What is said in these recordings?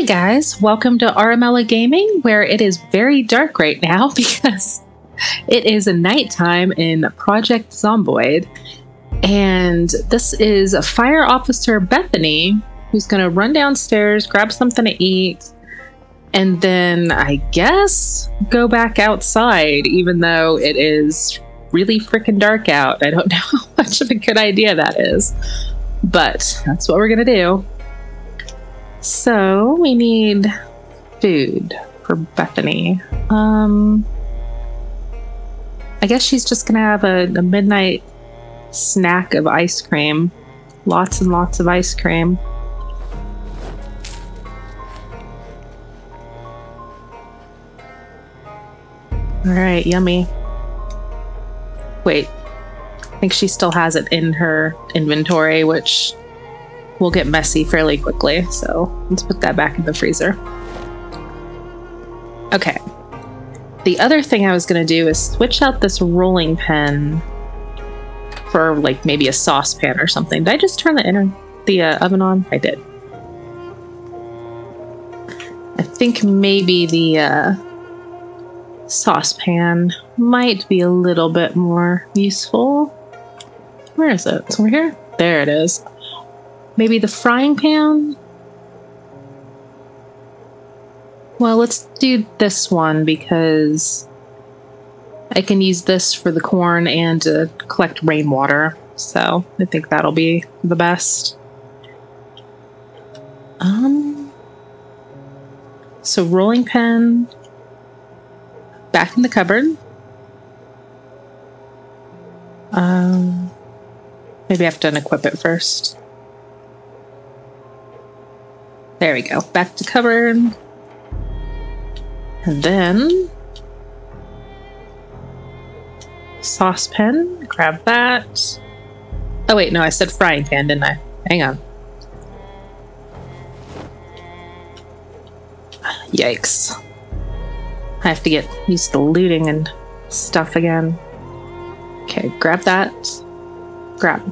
Hey guys, welcome to Aremela Gaming, where it is very dark right now because it is nighttime in Project Zomboid. And this is Fire Officer Bethany, who's going to run downstairs, grab something to eat, and then I guess go back outside, even though it is really freaking dark out. I don't know how much of a good idea that is, but that's what we're going to do. So we need food for Bethany. Um, I guess she's just gonna have a, a midnight snack of ice cream. Lots and lots of ice cream. Alright, yummy. Wait. I think she still has it in her inventory, which will get messy fairly quickly. So let's put that back in the freezer. Okay. The other thing I was going to do is switch out this rolling pin for like maybe a saucepan or something. Did I just turn the inner the uh, oven on? I did. I think maybe the uh, saucepan might be a little bit more useful. Where is it? It's over here? There it is. Maybe the frying pan? Well, let's do this one because I can use this for the corn and to collect rainwater. So I think that'll be the best. Um, so rolling pin back in the cupboard. Um, maybe I have to unequip it first. There we go. Back to cupboard. And then saucepan. Grab that. Oh wait, no, I said frying pan, didn't I? Hang on. Yikes. I have to get used to looting and stuff again. Okay, grab that. Grab.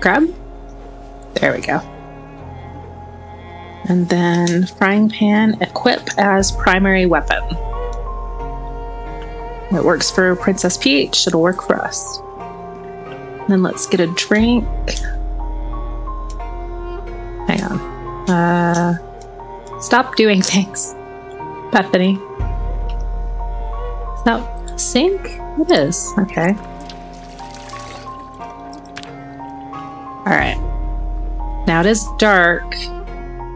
Grab. There we go. And then frying pan, equip as primary weapon. It works for Princess Peach, it'll work for us. And then let's get a drink. Hang on. Uh, stop doing things, Bethany. That sink? It is. Okay. Alright. Now it is dark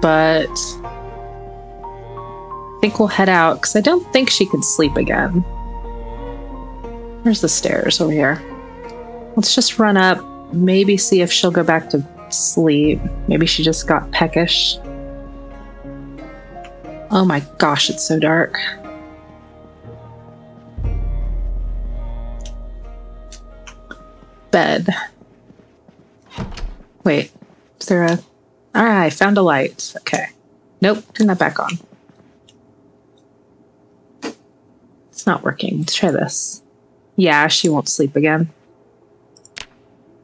but I think we'll head out because I don't think she can sleep again. Where's the stairs over here? Let's just run up, maybe see if she'll go back to sleep. Maybe she just got peckish. Oh my gosh, it's so dark. Bed. Wait, is there a right, found a light. Okay. Nope, turn that back on. It's not working. Let's try this. Yeah, she won't sleep again.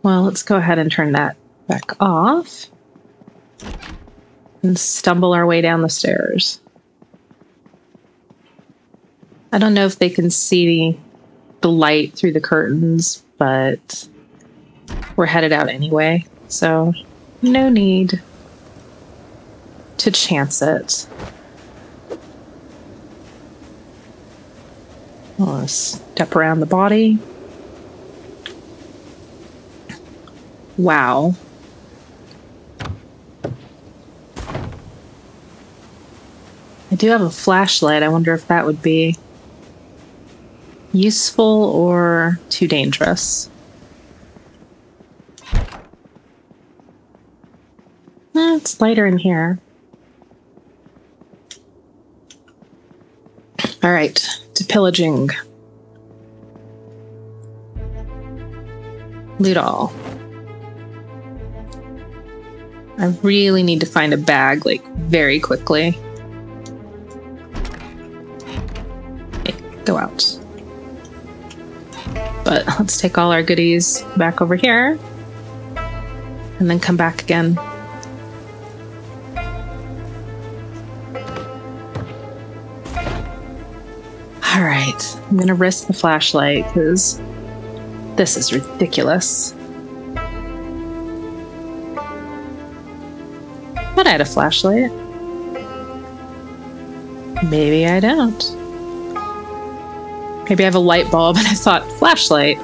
Well, let's go ahead and turn that back off. And stumble our way down the stairs. I don't know if they can see the light through the curtains, but we're headed out anyway, so no need to chance it. I'll step around the body. Wow. I do have a flashlight. I wonder if that would be useful or too dangerous. Eh, it's lighter in here. All right, to pillaging. Loot all. I really need to find a bag, like, very quickly. Okay, go out. But let's take all our goodies back over here. And then come back again. All right, I'm gonna risk the flashlight because this is ridiculous. But I had a flashlight. Maybe I don't. Maybe I have a light bulb and I thought flashlight.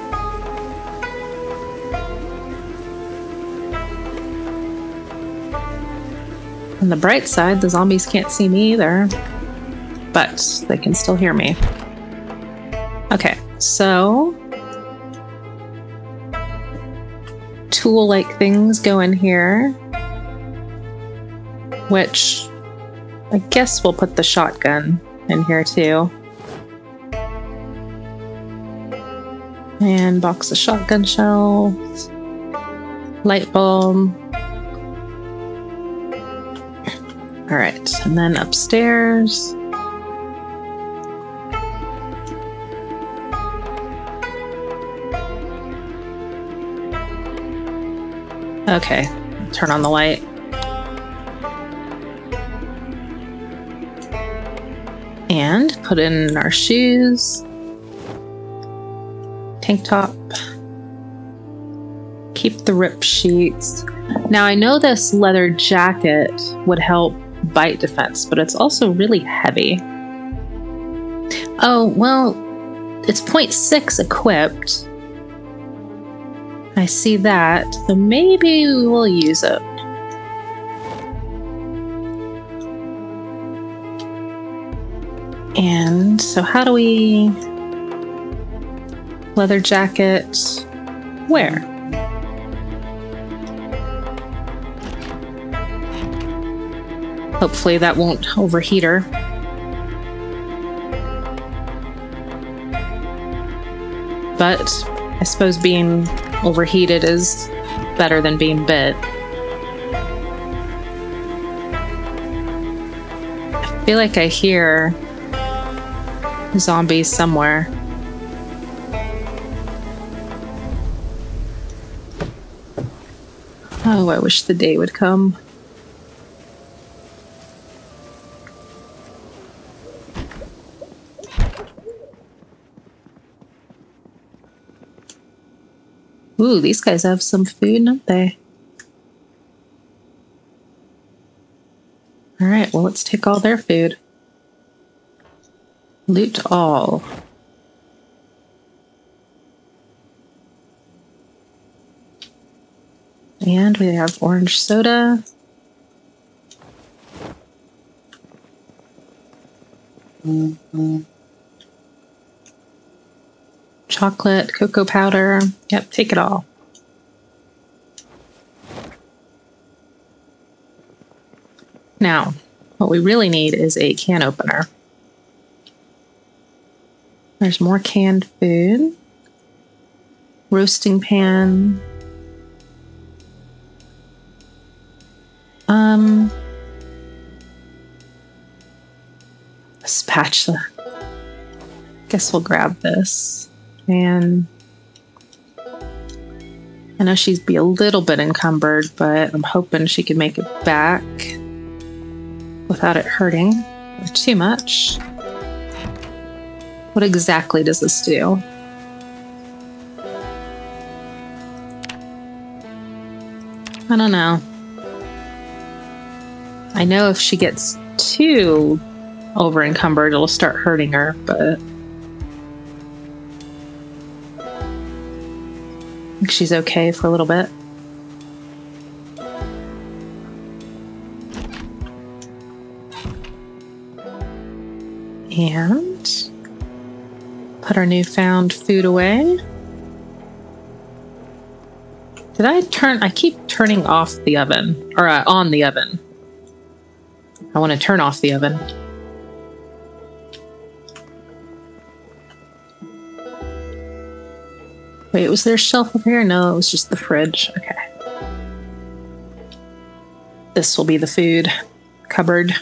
On the bright side, the zombies can't see me either, but they can still hear me. Okay, so tool like things go in here, which I guess we'll put the shotgun in here too. And box of shotgun shells, light bulb. All right, and then upstairs. Okay, turn on the light. And put in our shoes, tank top, keep the rip sheets. Now, I know this leather jacket would help bite defense, but it's also really heavy. Oh, well, it's 0.6 equipped. I see that, so maybe we will use it. And so how do we... Leather jacket... Where? Hopefully that won't overheat her. But I suppose being overheated is better than being bit. I feel like I hear zombies somewhere. Oh, I wish the day would come. Ooh, these guys have some food, don't they? All right, well, let's take all their food. Loot all. And we have orange soda. Mm -hmm chocolate, cocoa powder. Yep, take it all. Now, what we really need is a can opener. There's more canned food. Roasting pan. Um, a spatula. Guess we'll grab this. And I know she's be a little bit encumbered, but I'm hoping she can make it back without it hurting too much. What exactly does this do? I don't know. I know if she gets too over encumbered, it'll start hurting her, but. Think she's okay for a little bit. And put our newfound food away. Did I turn? I keep turning off the oven, or uh, on the oven. I want to turn off the oven. Wait, was there a shelf over here? No, it was just the fridge. Okay. This will be the food cupboard.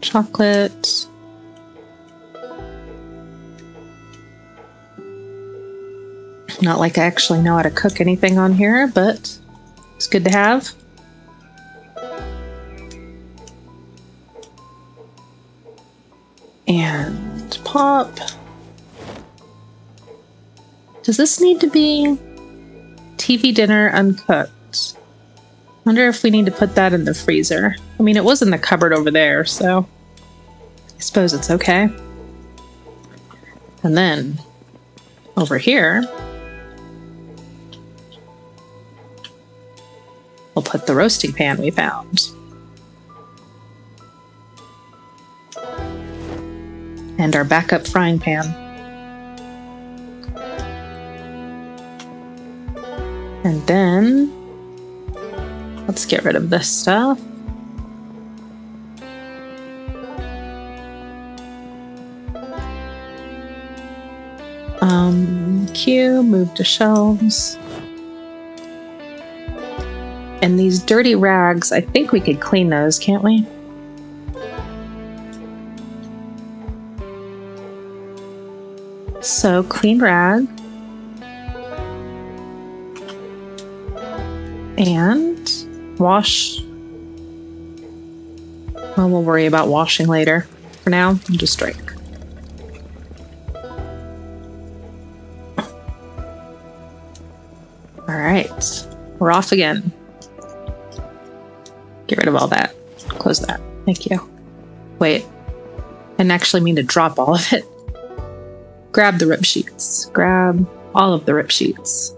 Chocolate. Not like I actually know how to cook anything on here, but it's good to have. Top. Does this need to be TV dinner uncooked? Wonder if we need to put that in the freezer. I mean, it was in the cupboard over there, so I suppose it's okay. And then over here, we'll put the roasting pan we found. And our backup frying pan. And then let's get rid of this stuff. Um, Q, move to shelves. And these dirty rags, I think we could clean those, can't we? So, clean rag. And wash. Well, we'll worry about washing later. For now, just drink. All right, we're off again. Get rid of all that. Close that. Thank you. Wait, I actually mean to drop all of it. Grab the rip sheets. Grab all of the rip sheets.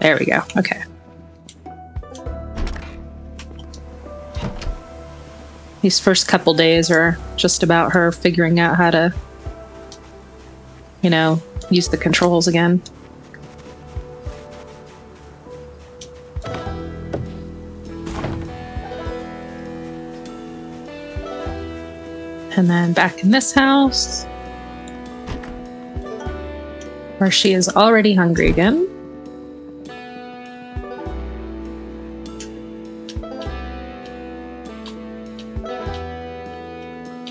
There we go. Okay. These first couple days are just about her figuring out how to, you know, use the controls again. And then back in this house, where she is already hungry again.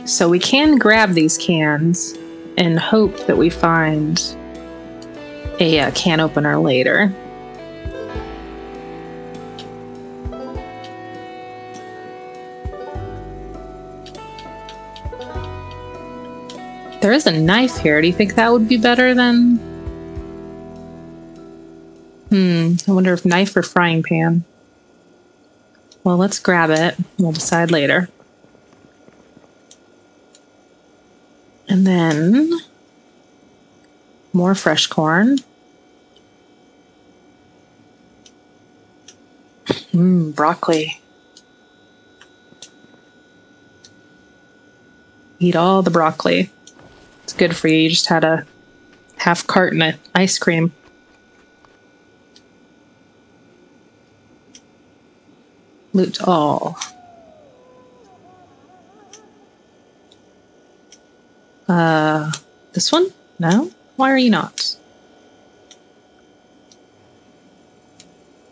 So we can grab these cans and hope that we find a uh, can opener later. There is a knife here. Do you think that would be better than... Hmm, I wonder if knife or frying pan. Well, let's grab it. We'll decide later. And then more fresh corn. Mmm, broccoli. Eat all the broccoli. Good for you. You just had a half carton of ice cream. Loot all. Uh, this one? No? Why are you not?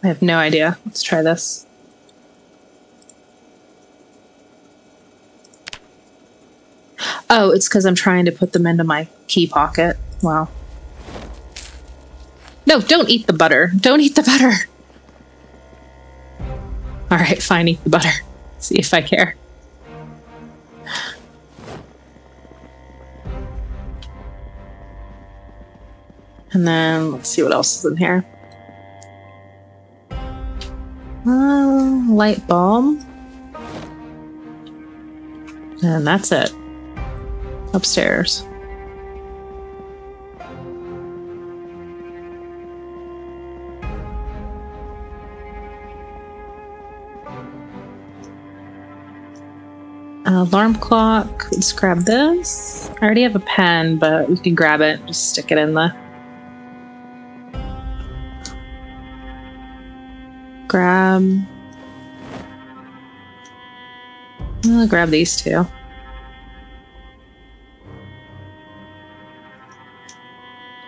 I have no idea. Let's try this. Oh, it's because I'm trying to put them into my key pocket. Wow. No, don't eat the butter. Don't eat the butter. All right, fine, eat the butter. See if I care. And then let's see what else is in here. Uh, light bulb. And that's it. Upstairs. alarm clock. Let's grab this. I already have a pen, but we can grab it and just stick it in the grab. I'll grab these two.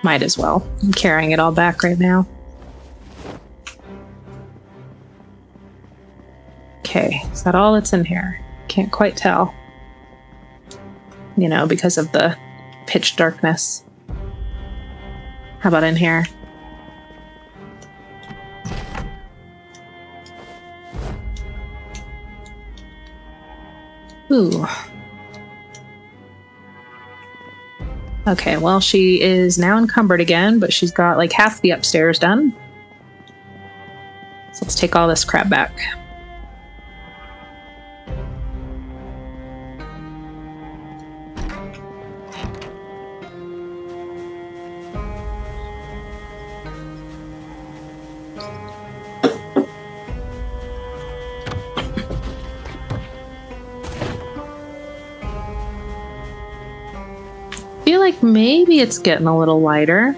Might as well. I'm carrying it all back right now. Okay, is that all that's in here? Can't quite tell. You know, because of the pitch darkness. How about in here? Ooh. Okay, well, she is now encumbered again, but she's got like half the upstairs done. So let's take all this crap back. Maybe it's getting a little lighter.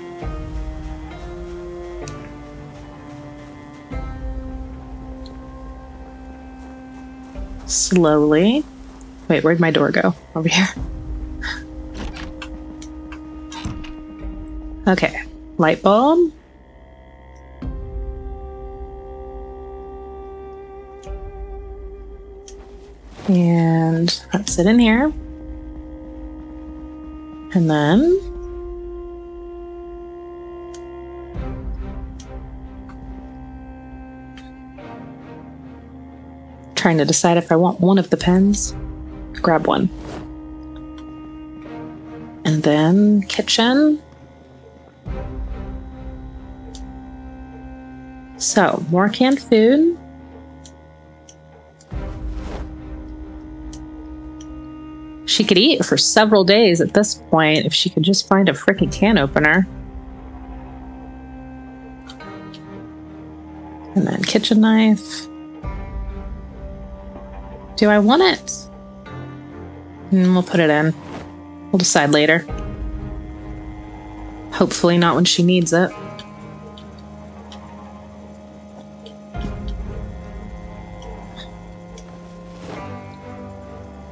Slowly. Wait, where'd my door go? Over here. Okay, light bulb. And let's sit in here. And then trying to decide if I want one of the pens. Grab one. And then kitchen. So, more canned food. She could eat for several days at this point if she could just find a freaking can opener. And then kitchen knife. Do I want it? And we'll put it in. We'll decide later. Hopefully, not when she needs it.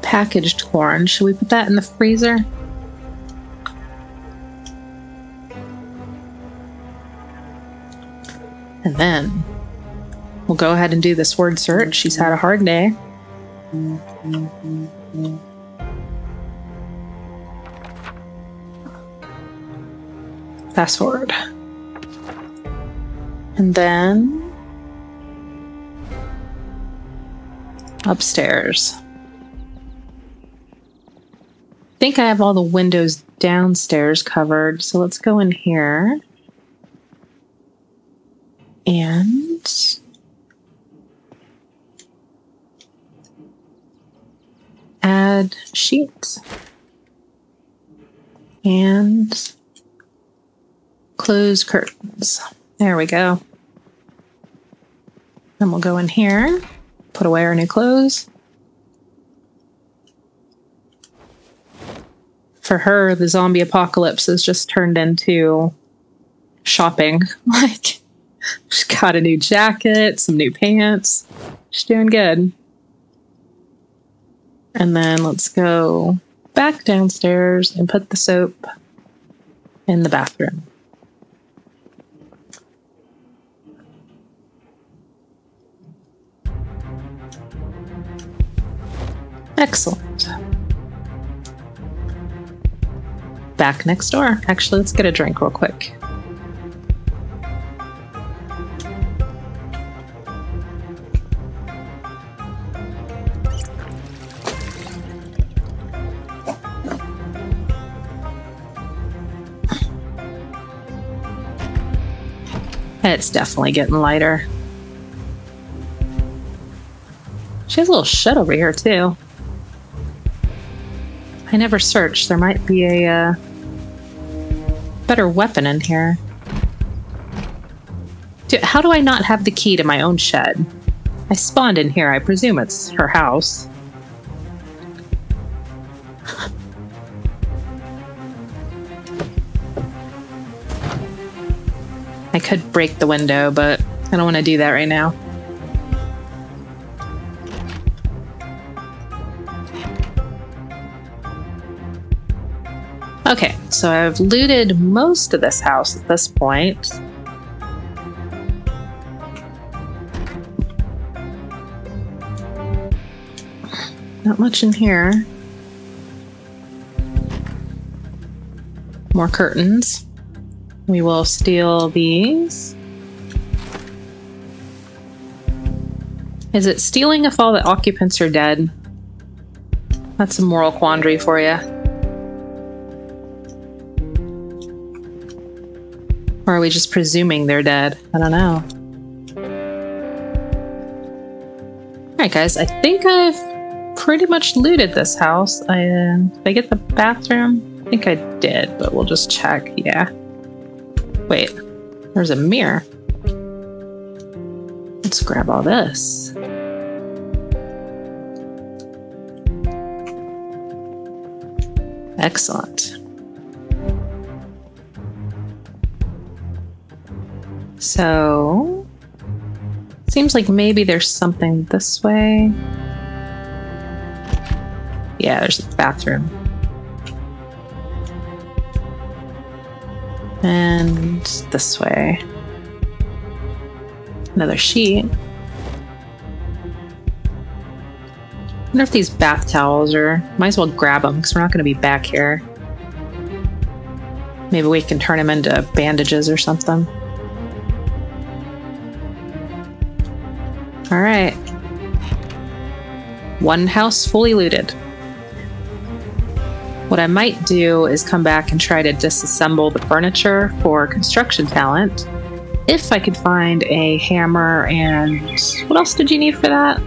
Packaged corn. Should we put that in the freezer? And then we'll go ahead and do this word search. She's had a hard day. Fast forward. And then upstairs think I have all the windows downstairs covered. So let's go in here. And add sheets. And close curtains. There we go. Then we'll go in here, put away our new clothes. For her, the zombie apocalypse has just turned into shopping. Like, she's got a new jacket, some new pants. She's doing good. And then let's go back downstairs and put the soap in the bathroom. Excellent. Back next door. Actually, let's get a drink real quick. It's definitely getting lighter. She has a little shed over here, too. I never searched. There might be a uh, better weapon in here. how do I not have the key to my own shed? I spawned in here. I presume it's her house. I could break the window, but I don't want to do that right now. Okay, so I've looted most of this house at this point. Not much in here. More curtains. We will steal these. Is it stealing if all the occupants are dead? That's a moral quandary for you. Or are we just presuming they're dead? I don't know. Alright guys, I think I've pretty much looted this house. I, uh, did I get the bathroom? I think I did, but we'll just check. Yeah. Wait, there's a mirror. Let's grab all this. Excellent. So, seems like maybe there's something this way. Yeah, there's a bathroom. And this way. Another sheet. I wonder if these bath towels are. Might as well grab them because we're not going to be back here. Maybe we can turn them into bandages or something. All right. One house fully looted. What I might do is come back and try to disassemble the furniture for construction talent. If I could find a hammer and what else did you need for that?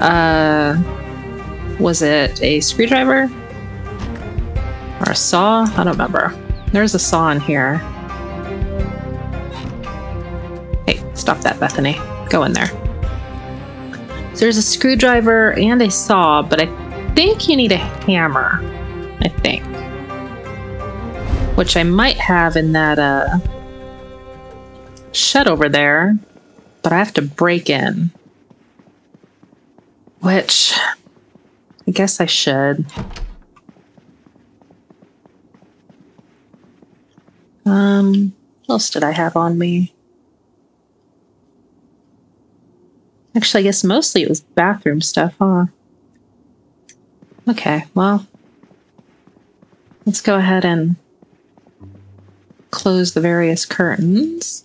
Uh, was it a screwdriver? Or a saw? I don't remember. There's a saw in here. Stop that, Bethany. Go in there. So there's a screwdriver and a saw, but I think you need a hammer. I think. Which I might have in that uh, shed over there, but I have to break in. Which I guess I should. Um, what else did I have on me? Actually, I guess mostly it was bathroom stuff, huh? Okay, well, let's go ahead and close the various curtains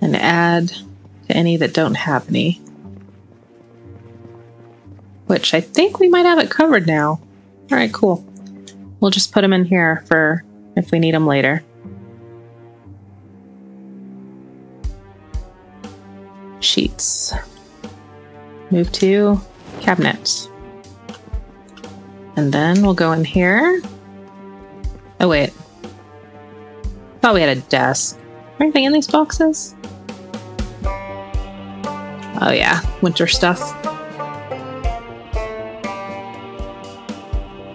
and add to any that don't have any which I think we might have it covered now. All right, cool. We'll just put them in here for if we need them later. Sheets. Move to cabinets. And then we'll go in here. Oh, wait. Thought we had a desk. Anything in these boxes? Oh yeah, winter stuff.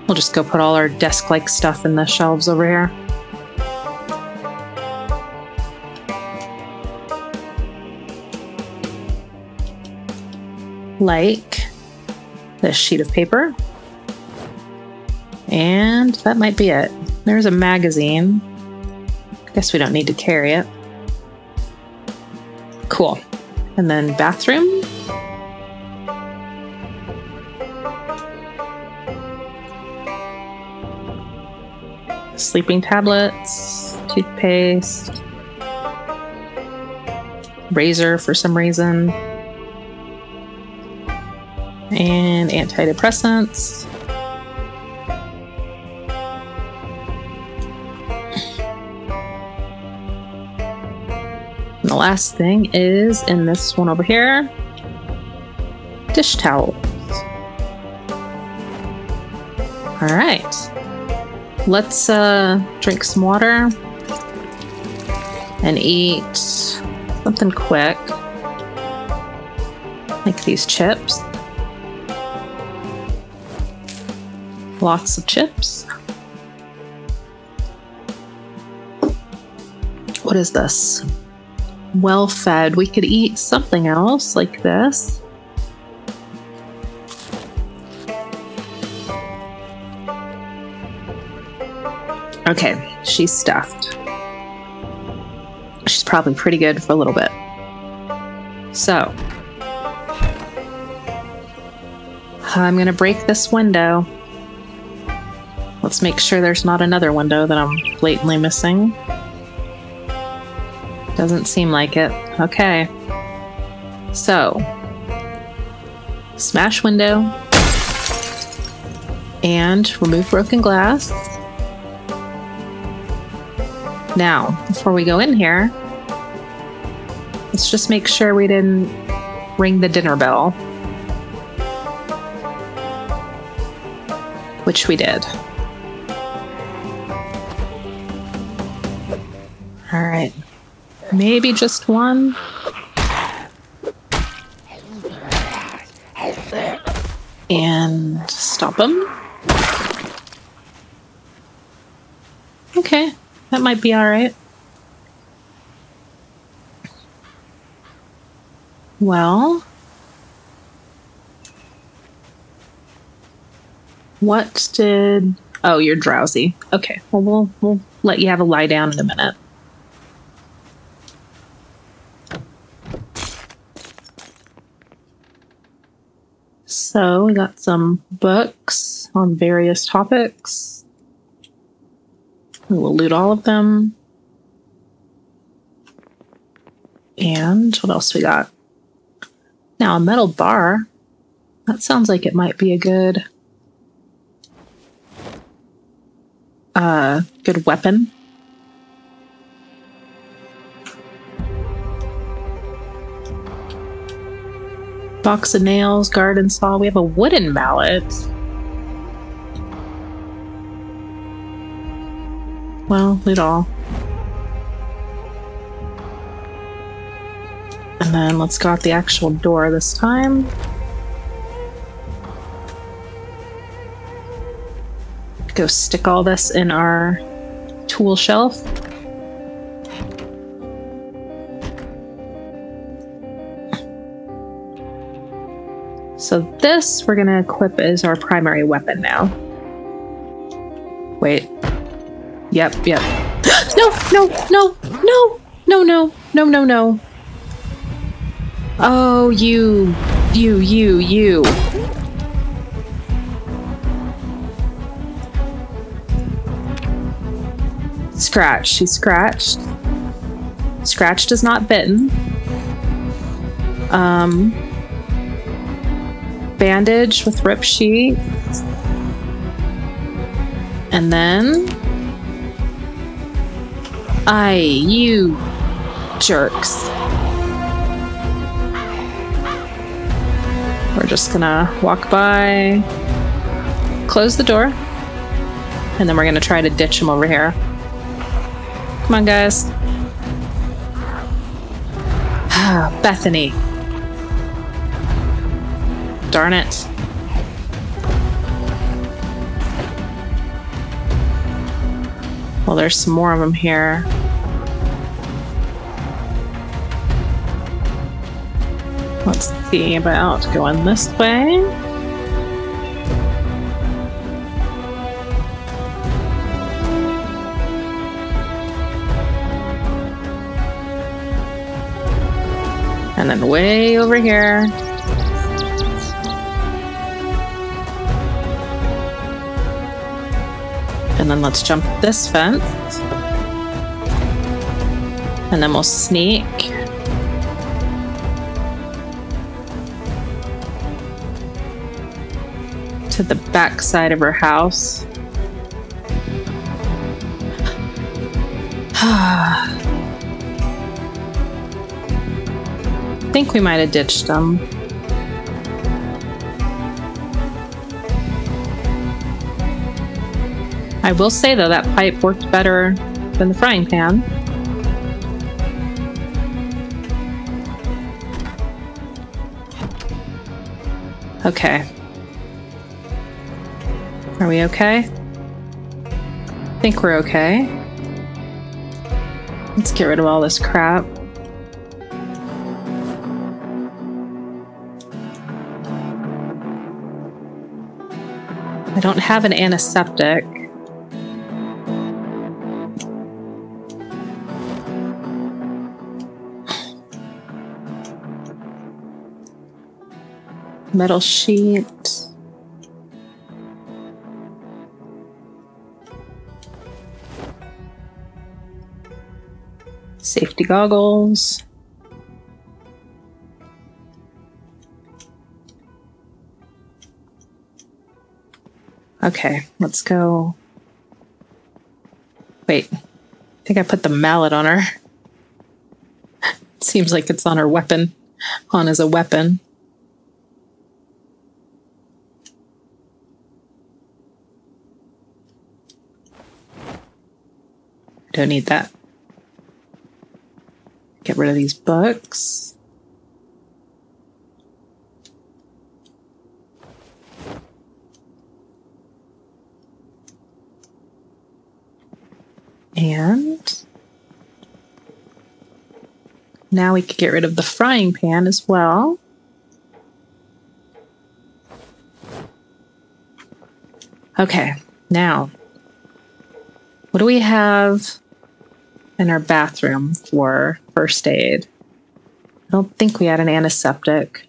We'll just go put all our desk-like stuff in the shelves over here. Like this sheet of paper. And that might be it. There's a magazine. I Guess we don't need to carry it. Cool. And then bathroom. sleeping tablets, toothpaste, razor for some reason, and antidepressants. And the last thing is in this one over here dish towels. All right. Let's uh, drink some water and eat something quick, like these chips. Lots of chips. What is this? Well fed. We could eat something else like this. Okay, she's stuffed. She's probably pretty good for a little bit. So, I'm going to break this window. Let's make sure there's not another window that I'm blatantly missing. Doesn't seem like it. Okay. So, smash window and remove broken glass. Now, before we go in here, let's just make sure we didn't ring the dinner bell. Which we did. Maybe just one? And stop him. Okay, that might be alright. Well, what did. Oh, you're drowsy. Okay, well, we'll, we'll let you have a lie down in a minute. So, we got some books on various topics. We will loot all of them. And what else we got? Now, a metal bar. That sounds like it might be a good uh good weapon. Box of nails, garden saw. We have a wooden mallet. Well, loot all. And then let's go out the actual door this time. Go stick all this in our tool shelf. So this we're gonna equip as our primary weapon now. Wait. Yep, yep. no, no, no, no, no, no, no, no, no. Oh, you, you, you, you. Scratch. She's scratched. Scratched is not bitten. Um, bandage with rip sheet. And then. I, you jerks. We're just gonna walk by, close the door, and then we're gonna try to ditch him over here. Come on, guys. Bethany. Darn it. Well, there's some more of them here. Let's see about going this way. And then way over here. And then let's jump this fence. And then we'll sneak. To the back side of her house. I think we might have ditched them. I will say though that pipe worked better than the frying pan. Okay. Are we okay? I think we're okay. Let's get rid of all this crap. I don't have an antiseptic. Metal sheet. Safety goggles. Okay, let's go. Wait. I think I put the mallet on her. Seems like it's on her weapon, on as a weapon. Don't need that. Get rid of these books. And now we could get rid of the frying pan as well. Okay, now, what do we have in our bathroom for first aid? I don't think we had an antiseptic.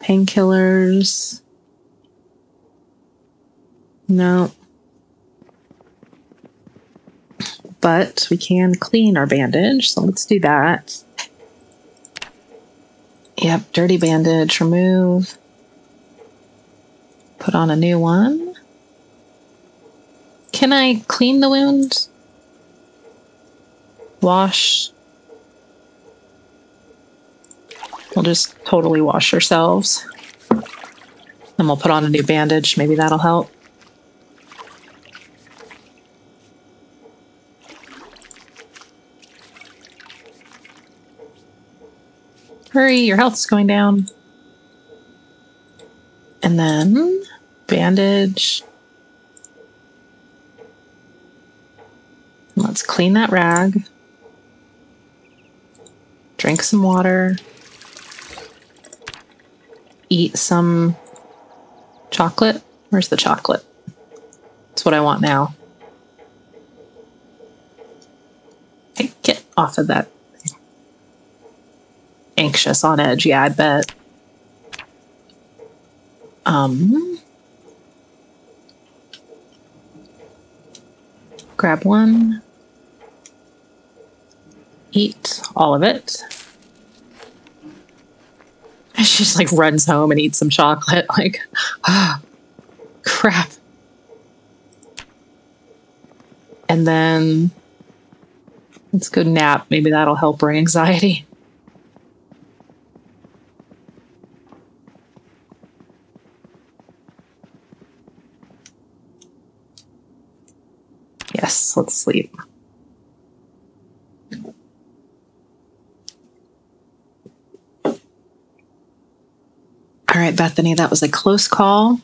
Painkillers. No. But we can clean our bandage, so let's do that. Yep, dirty bandage, remove. Put on a new one. Can I clean the wound? Wash. We'll just totally wash ourselves. Then we'll put on a new bandage. Maybe that'll help. Hurry, your health's going down. And then bandage. Let's clean that rag. Drink some water. Eat some chocolate. Where's the chocolate? That's what I want now. Hey, get off of that. Anxious on edge, yeah, I bet. Um, grab one, eat all of it. She just like runs home and eats some chocolate. Like, ah, crap. And then let's go nap. Maybe that'll help her anxiety. Yes, let's sleep. All right, Bethany, that was a close call.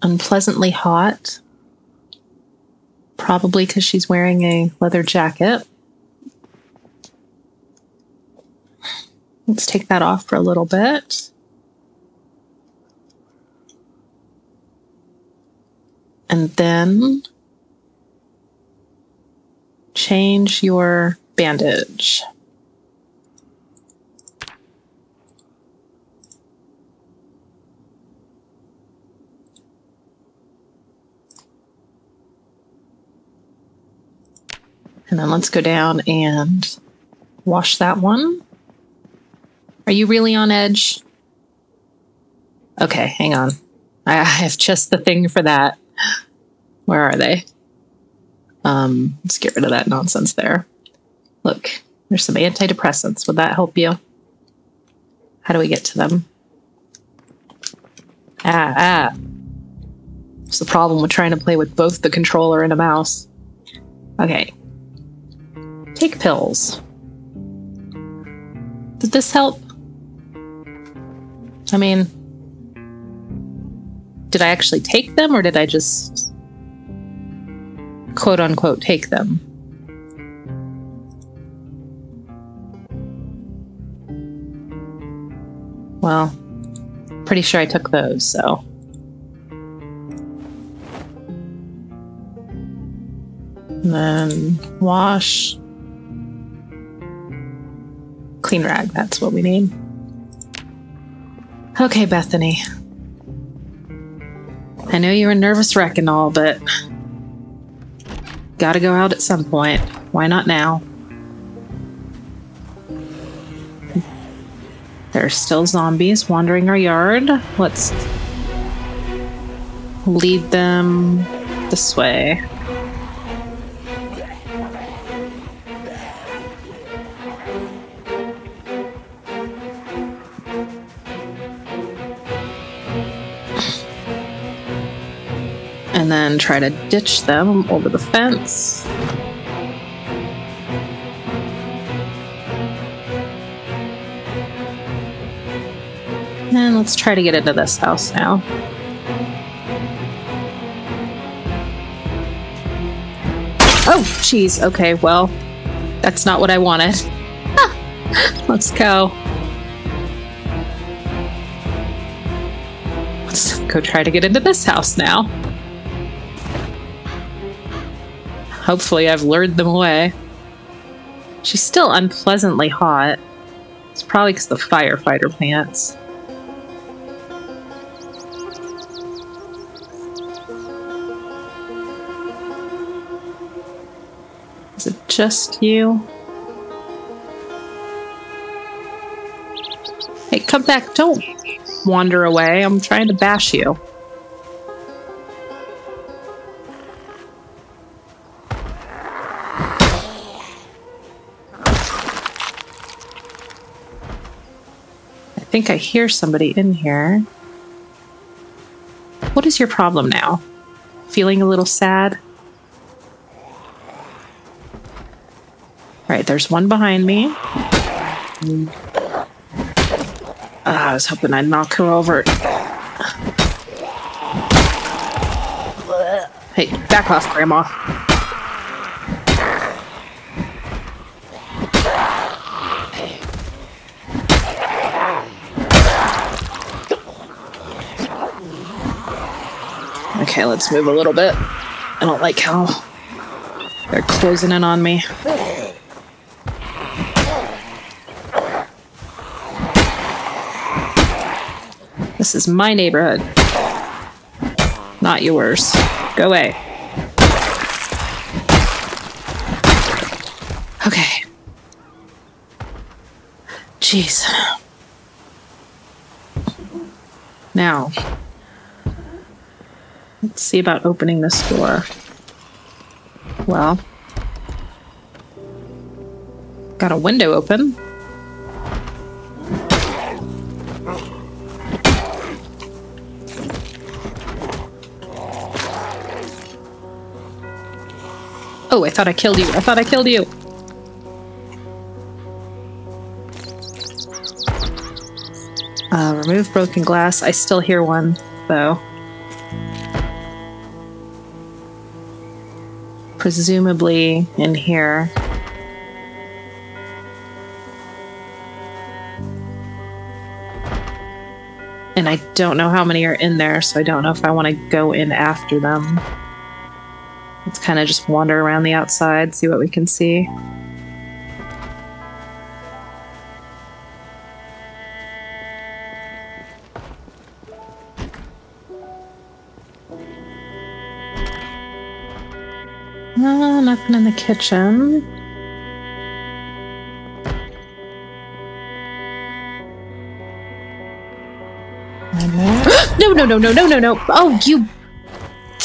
Unpleasantly hot. Probably because she's wearing a leather jacket. Let's take that off for a little bit. And then change your bandage. And then let's go down and wash that one. Are you really on edge? Okay, hang on. I have just the thing for that. Where are they? Um, let's get rid of that nonsense there. Look, there's some antidepressants. Would that help you? How do we get to them? Ah, ah. It's the problem with trying to play with both the controller and a mouse. Okay, Take pills. Did this help? I mean, did I actually take them or did I just quote unquote take them? Well, pretty sure I took those, so. And then wash clean rag. That's what we need. Okay, Bethany. I know you're a nervous wreck and all, but gotta go out at some point. Why not now? There are still zombies wandering our yard. Let's lead them this way. Try to ditch them over the fence. And let's try to get into this house now. Oh, jeez. Okay, well, that's not what I wanted. let's go. Let's go try to get into this house now. Hopefully, I've lured them away. She's still unpleasantly hot. It's probably because the firefighter pants. Is it just you? Hey, come back. Don't wander away. I'm trying to bash you. Think I hear somebody in here. What is your problem now? Feeling a little sad? Right, there's one behind me. Uh, I was hoping I'd knock her over. Hey, back off, Grandma. Okay, let's move a little bit. I don't like how they're closing in on me. This is my neighborhood. Not yours. Go away. Okay. Jeez. Now, see about opening this door. Well, got a window open. Oh, I thought I killed you. I thought I killed you. Uh, remove broken glass. I still hear one, though. Presumably in here. And I don't know how many are in there, so I don't know if I want to go in after them. Let's kind of just wander around the outside, see what we can see. Kitchen. no, no, no, no, no, no, no. Oh, you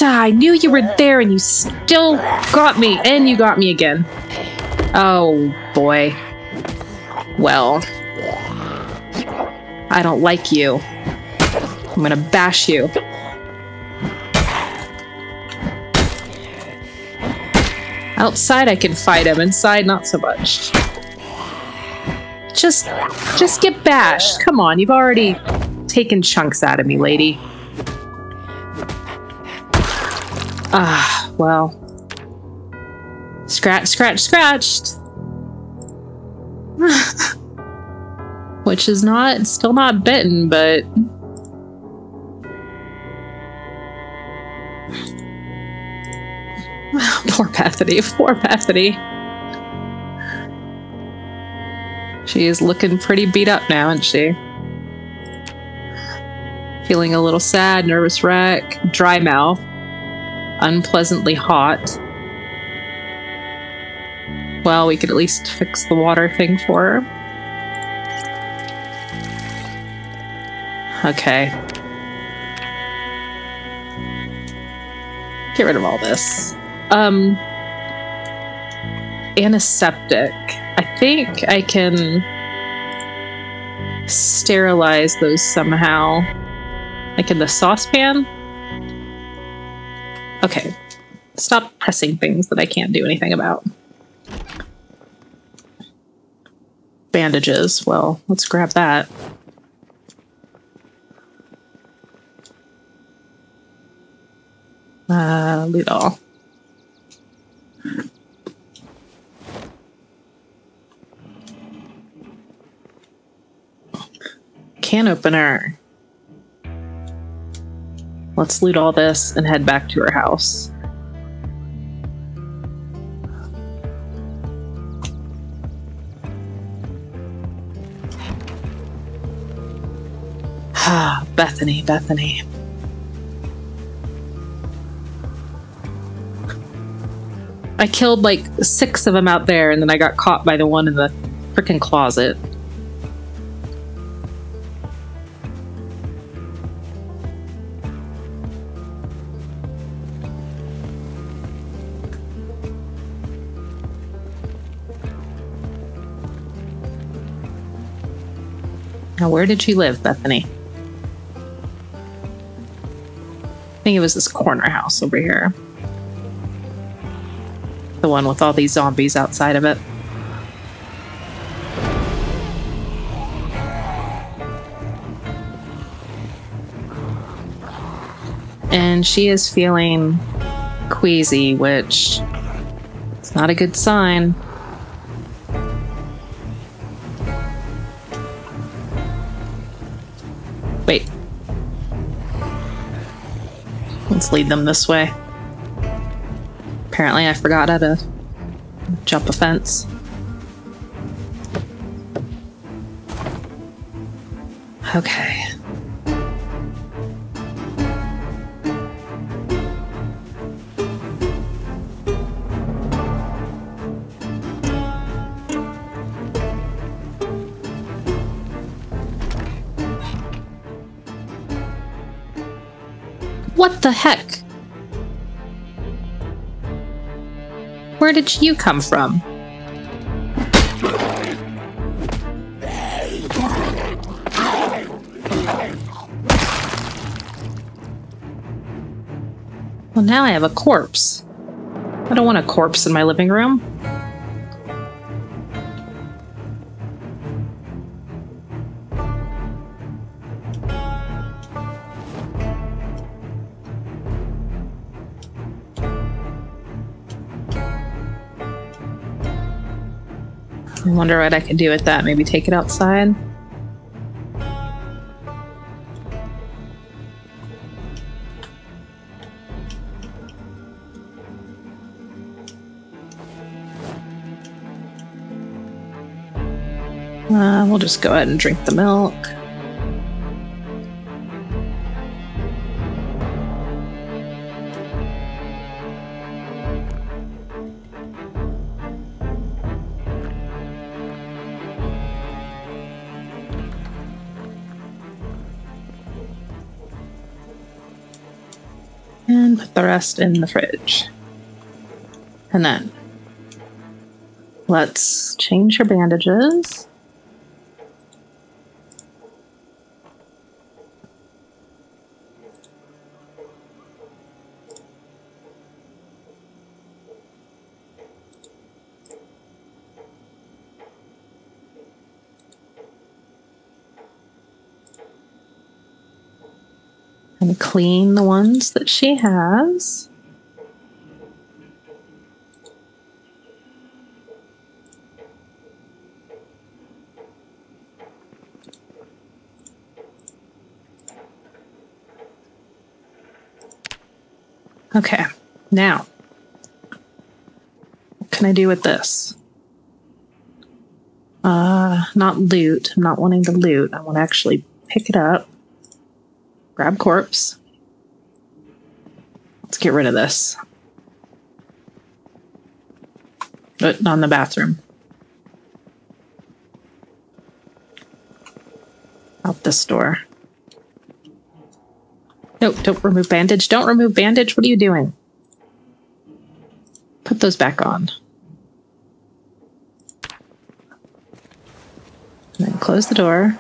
I knew you were there and you still got me. And you got me again. Oh, boy. Well. I don't like you. I'm gonna bash you. Outside I can fight him, inside not so much. Just, just get bashed. Come on, you've already taken chunks out of me, lady. Ah, well. Scratch, scratch, scratched. Which is not, still not bitten, but. Poor Bethany, poor Bethany. She is looking pretty beat up now, isn't she? Feeling a little sad, nervous wreck, dry mouth unpleasantly hot. Well, we could at least fix the water thing for her. Okay. Get rid of all this. Um, antiseptic. I think I can sterilize those somehow. Like in the saucepan? Okay. Stop pressing things that I can't do anything about. Bandages. Well, let's grab that. Uh, loot all. Can opener. Let's loot all this and head back to our house. Bethany, Bethany. I killed like six of them out there, and then I got caught by the one in the freaking closet. Now, where did she live, Bethany? I think it was this corner house over here. The one with all these zombies outside of it. And she is feeling queasy, which is not a good sign. Wait. Let's lead them this way. Apparently, I forgot how to jump a fence. Okay. What the heck? Where did you come from? Well, now I have a corpse. I don't want a corpse in my living room. Wonder what I could do with that. Maybe take it outside. Uh, we'll just go ahead and drink the milk. In the fridge. And then let's change your bandages. and clean the ones that she has. Okay, now, what can I do with this? Uh, not loot. I'm not wanting to loot. I want to actually pick it up. Grab corpse. Get rid of this. But in the bathroom. Out this door. No, don't remove bandage. Don't remove bandage. What are you doing? Put those back on. And then close the door.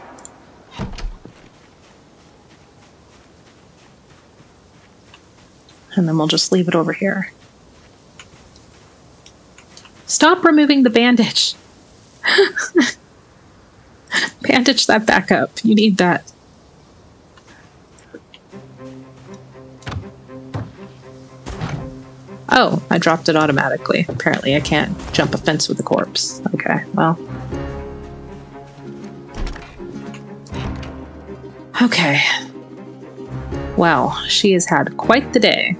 And then we'll just leave it over here. Stop removing the bandage. bandage that back up. You need that. Oh, I dropped it automatically. Apparently I can't jump a fence with a corpse. Okay, well. Okay. Well, she has had quite the day.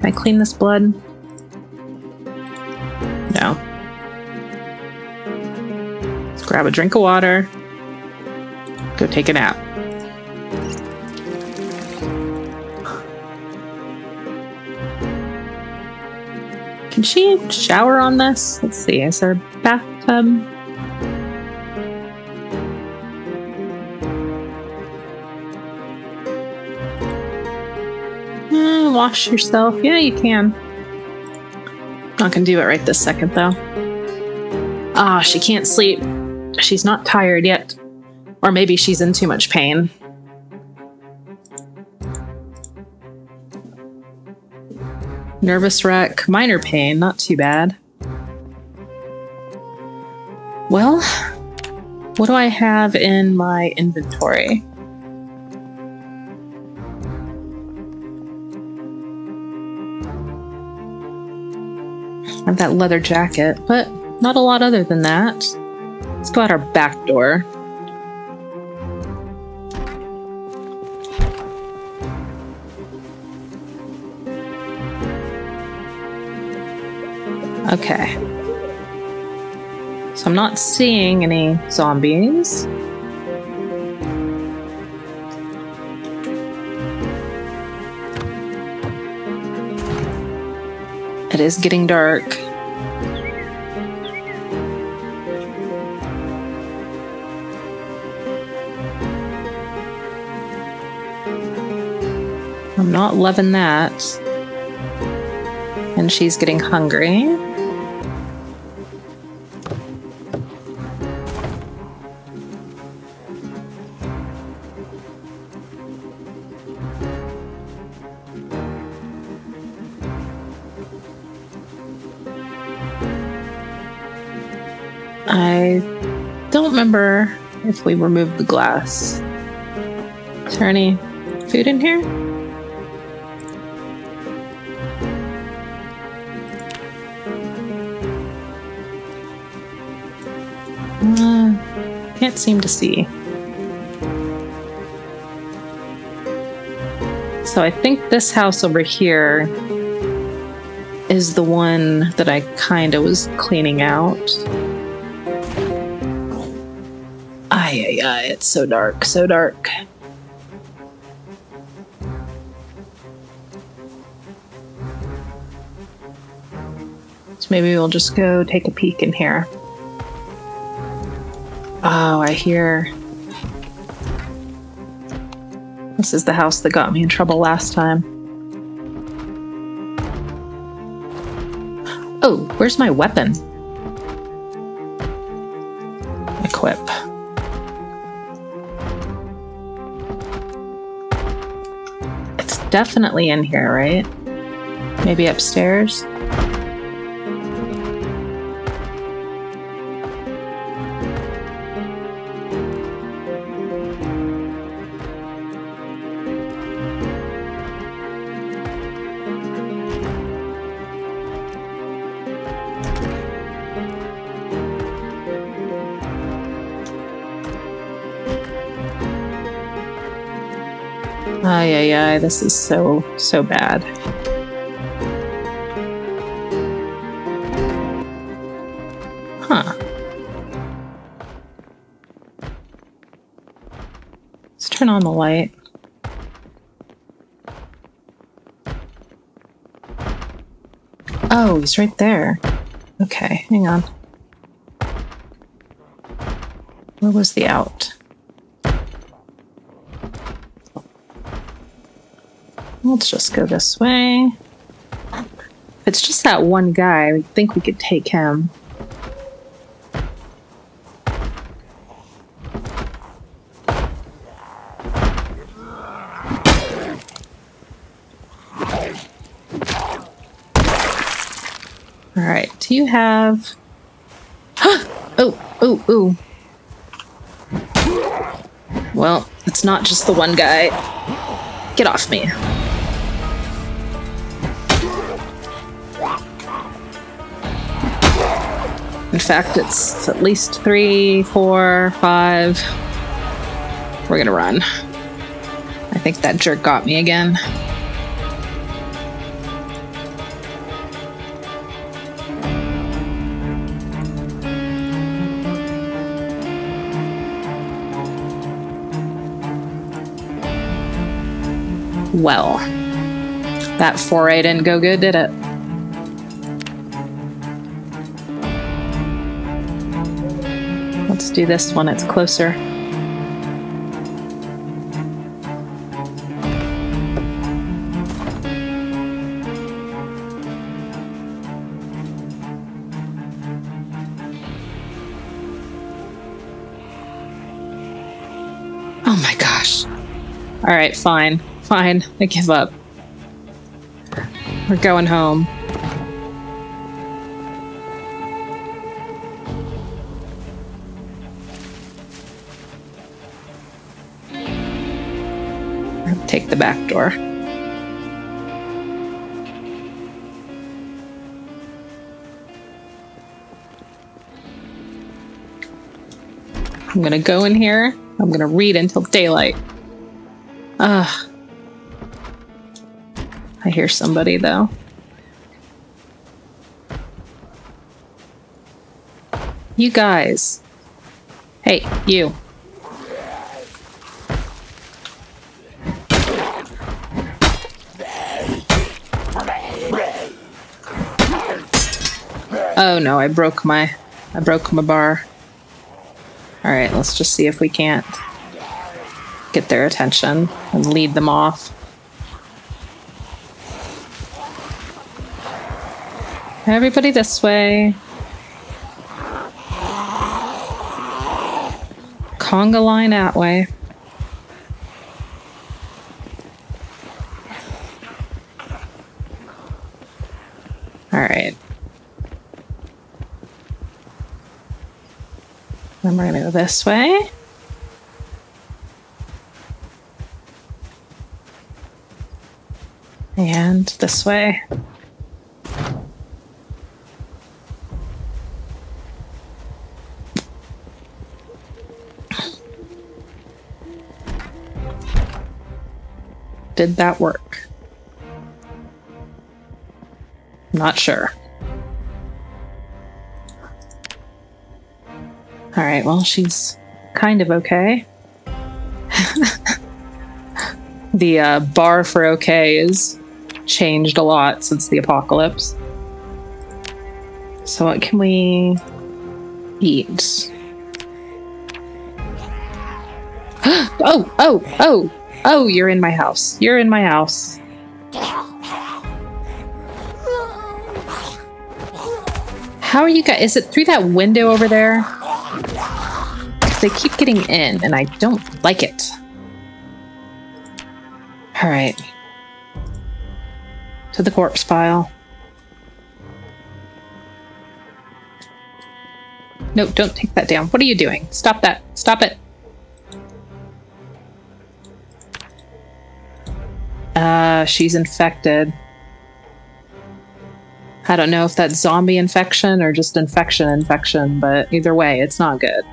Can I clean this blood? No. Let's grab a drink of water. Go take a nap. Can she shower on this? Let's see. Is there a bathtub? Wash yourself. Yeah, you can. Not gonna do it right this second, though. Ah, she can't sleep. She's not tired yet. Or maybe she's in too much pain. Nervous wreck, minor pain, not too bad. Well, what do I have in my inventory? Have that leather jacket, but not a lot other than that. Let's go out our back door. Okay. So I'm not seeing any zombies. It is getting dark. I'm not loving that. And she's getting hungry. Remember if we remove the glass. Is there any food in here? Uh, can't seem to see. So I think this house over here is the one that I kind of was cleaning out. It's so dark, so dark. So maybe we'll just go take a peek in here. Oh, I hear. This is the house that got me in trouble last time. Oh, where's my weapon? Definitely in here, right? Maybe upstairs? Ay, this is so, so bad. Huh. Let's turn on the light. Oh, he's right there. Okay, hang on. Where was the out? Let's just go this way. If it's just that one guy, I think we could take him. All right. Do you have? oh, oh, oh. Well, it's not just the one guy. Get off me. Fact, it's at least three, four, five. We're gonna run. I think that jerk got me again. Well, that foray didn't go good, did it? Let's do this one, it's closer. Oh my gosh. All right, fine. Fine. I give up. We're going home. Back door. I'm gonna go in here. I'm gonna read until daylight. Ugh. I hear somebody though. You guys. Hey, you. Oh no, I broke my I broke my bar. Alright, let's just see if we can't get their attention and lead them off. Everybody this way. Conga line that way. All right. Then we're gonna go this way. And this way. Did that work? Not sure. Alright, well, she's kind of okay. the uh, bar for okay is changed a lot since the apocalypse. So, what can we eat? oh, oh, oh! Oh, you're in my house. You're in my house. How are you guys? Is it through that window over there? They keep getting in, and I don't like it. Alright. To the corpse pile. No, don't take that down. What are you doing? Stop that. Stop it. Uh, she's infected. I don't know if that's zombie infection or just infection infection, but either way, it's not good.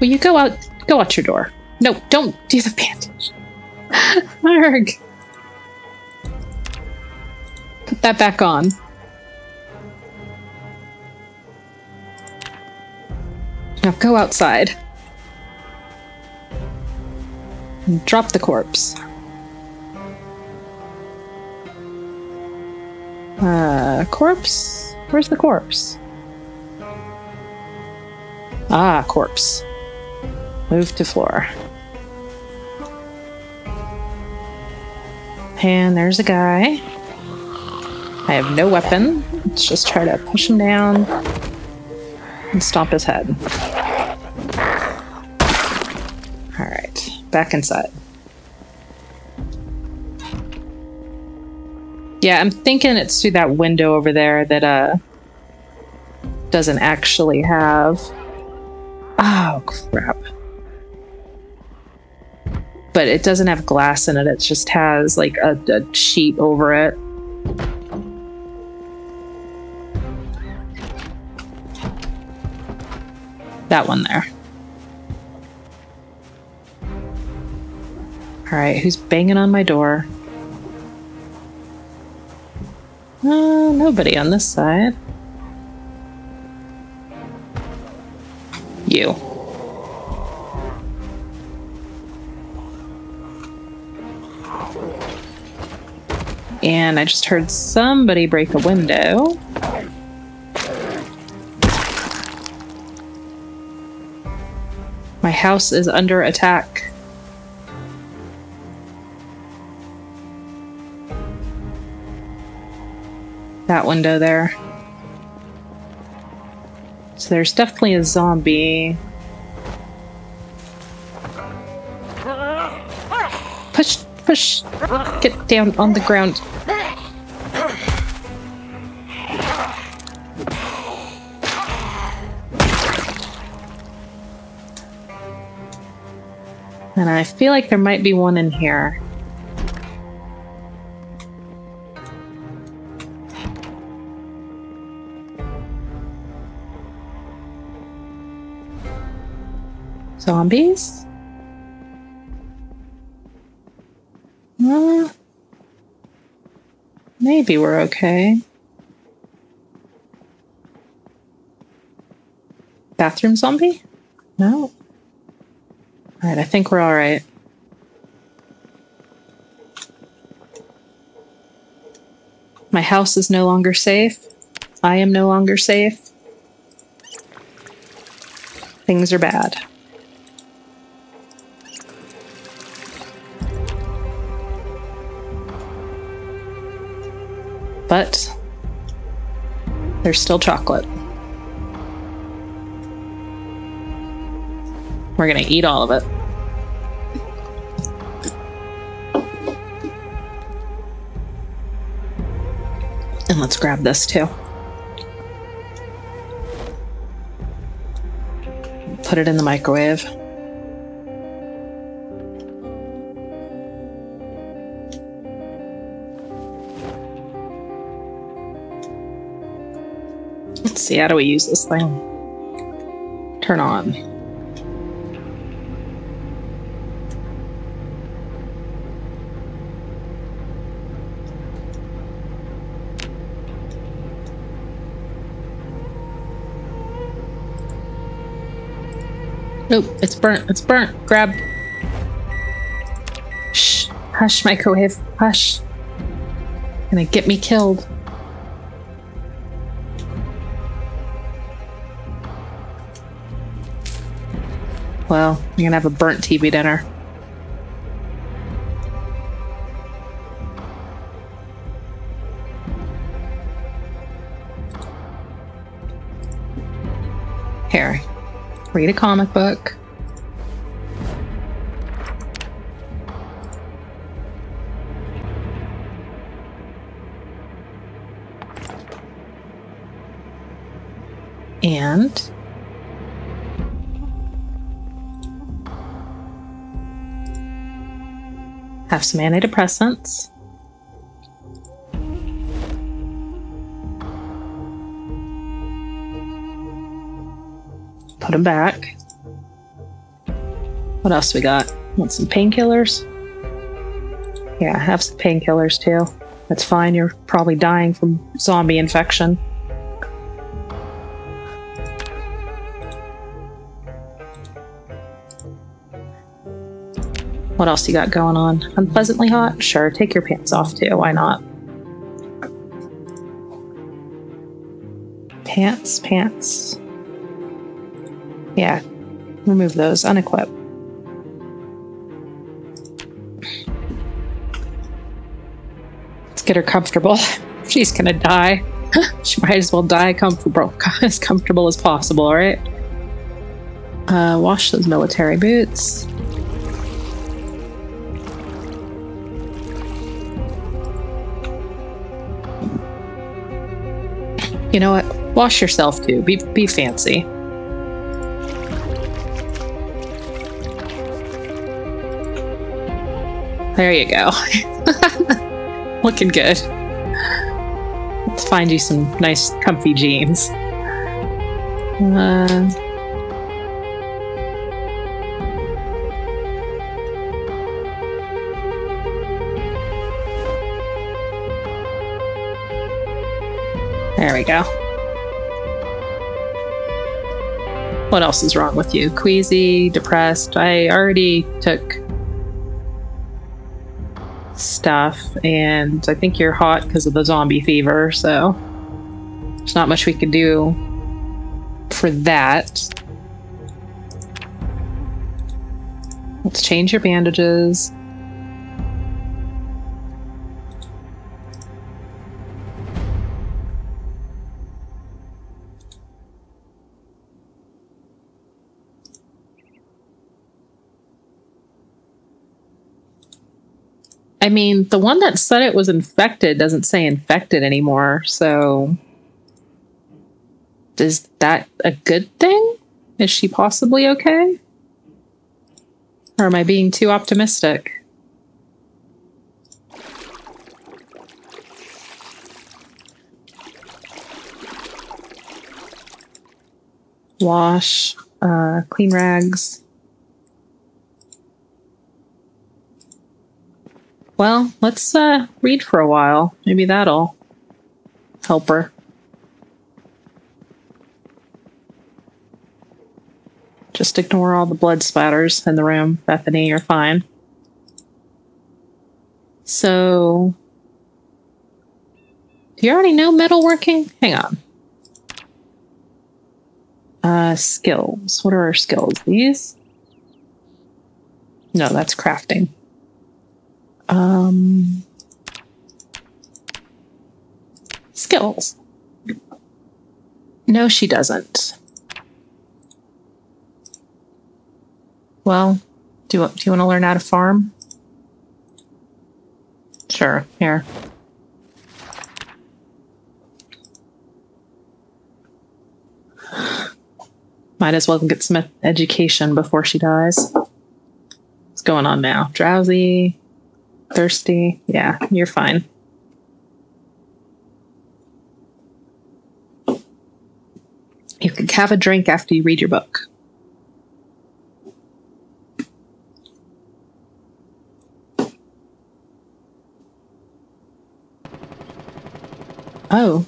Will you go out go out your door? No, don't do the bandage. Arg. Put that back on. Now go outside. Drop the corpse. Uh, corpse? Where's the corpse? Ah, corpse. Move to floor. And there's a guy. I have no weapon. Let's just try to push him down and stomp his head. Alright, back inside. Yeah, I'm thinking it's through that window over there that uh doesn't actually have. Oh crap! But it doesn't have glass in it. It just has like a, a sheet over it. That one there. All right, who's banging on my door? Uh, nobody on this side. You. And I just heard somebody break a window. My house is under attack. That window there. So there's definitely a zombie. Push, push. Get down on the ground. And I feel like there might be one in here. Zombies? Maybe we're okay. Bathroom zombie? No. Alright, I think we're alright. My house is no longer safe. I am no longer safe. Things are bad. There's still chocolate. We're gonna eat all of it. And let's grab this too. Put it in the microwave. See, how do we use this thing? Turn on. Nope, it's burnt. It's burnt. Grab. Shh. Hush, microwave. Hush. Gonna get me killed. Well, you're gonna have a burnt TV dinner. Here, read a comic book. Have some antidepressants. Put them back. What else we got? Want some painkillers? Yeah, have some painkillers too. That's fine. You're probably dying from zombie infection. What else you got going on? Unpleasantly hot? Sure, take your pants off too. Why not? Pants, pants. Yeah, remove those. Unequip. Let's get her comfortable. She's gonna die. she might as well die comfortable, as comfortable as possible, alright? Uh, wash those military boots. You know what? Wash yourself too. Be be fancy. There you go. Looking good. Let's find you some nice comfy jeans. Uh, there we go. What else is wrong with you? Queasy, depressed. I already took stuff, and I think you're hot because of the zombie fever, so there's not much we can do for that. Let's change your bandages. I mean, the one that said it was infected doesn't say infected anymore, so is that a good thing? Is she possibly okay? Or am I being too optimistic? Wash, uh, clean rags. Well, let's uh, read for a while. Maybe that'll help her. Just ignore all the blood splatters in the room, Bethany. You're fine. So, do you already know metalworking? Hang on. Uh, skills. What are our skills? These? No, that's crafting. Um, skills. No, she doesn't. Well, do you, do you want to learn how to farm? Sure, here. Might as well get some education before she dies. What's going on now? Drowsy? Thirsty? Yeah, you're fine. You can have a drink after you read your book. Oh.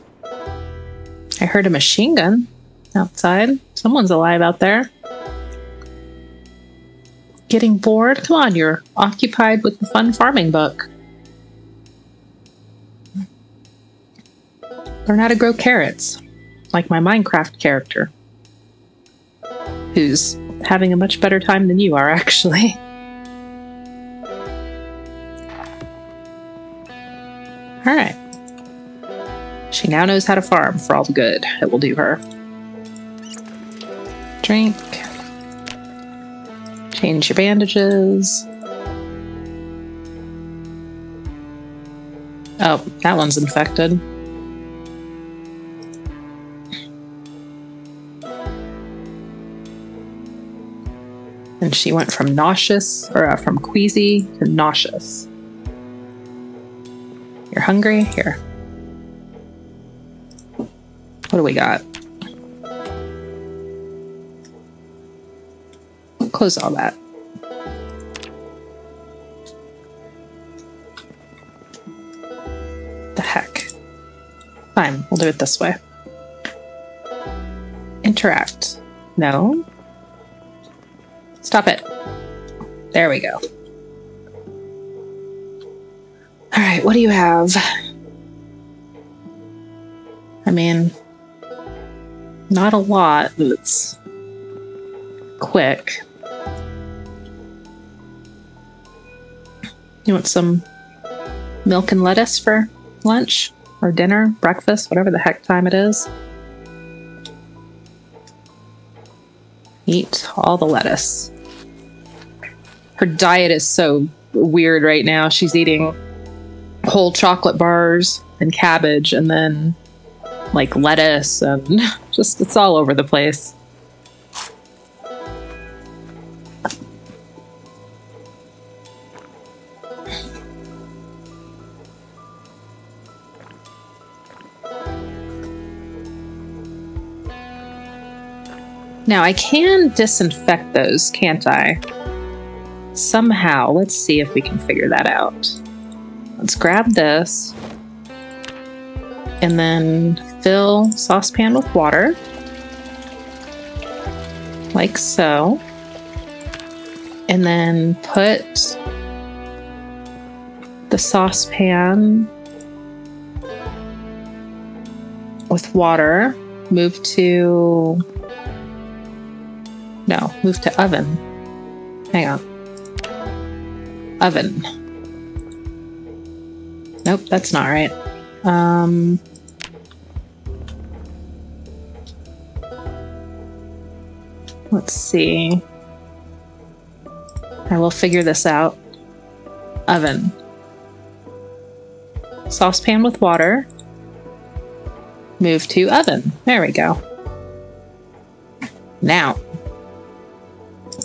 I heard a machine gun outside. Someone's alive out there. Getting bored? Come on, you're occupied with the fun farming book. Learn how to grow carrots, like my Minecraft character, who's having a much better time than you are, actually. Alright. She now knows how to farm for all the good it will do her. Drink. Change your bandages. Oh, that one's infected. And she went from nauseous, or uh, from queasy to nauseous. You're hungry? Here. What do we got? Close all that. The heck. Fine, we'll do it this way. Interact. No. Stop it. There we go. All right, what do you have? I mean, not a lot, but it's quick. You want some milk and lettuce for lunch or dinner, breakfast, whatever the heck time it is? Eat all the lettuce. Her diet is so weird right now. She's eating whole chocolate bars and cabbage and then like lettuce and just it's all over the place. Now I can disinfect those, can't I? Somehow, let's see if we can figure that out. Let's grab this and then fill saucepan with water like so. And then put the saucepan with water, move to no, move to oven. Hang on. Oven. Nope, that's not right. Um, let's see. I will figure this out. Oven. Saucepan with water. Move to oven. There we go. Now,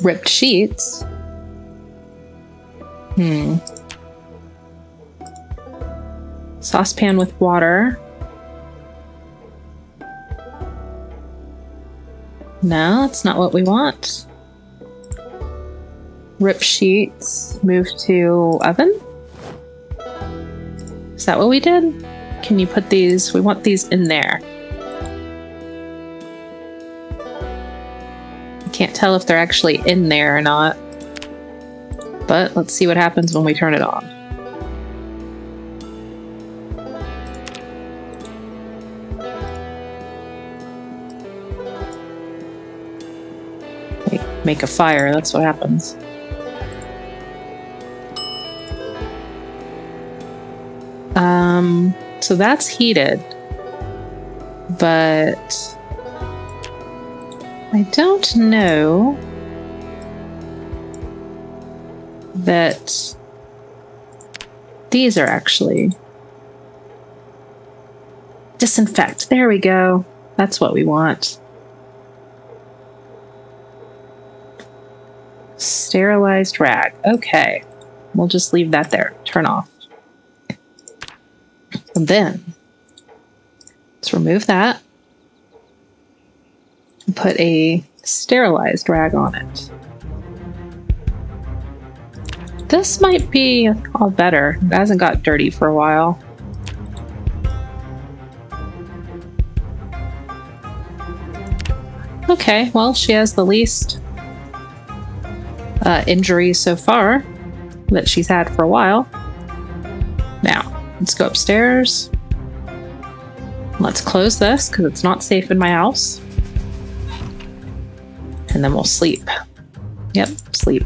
ripped sheets. Hmm. Saucepan with water. No, that's not what we want. Rip sheets, move to oven. Is that what we did? Can you put these? We want these in there. Can't tell if they're actually in there or not. But let's see what happens when we turn it on. Make, a fire, that's what happens. Um, so that's heated. But I don't know that these are actually disinfect. There we go. That's what we want. Sterilized rag. Okay. We'll just leave that there. Turn off. And then let's remove that put a sterilized rag on it. This might be all better. It hasn't got dirty for a while. Okay, well, she has the least uh, injuries so far that she's had for a while. Now, let's go upstairs. Let's close this because it's not safe in my house and then we'll sleep. Yep, sleep.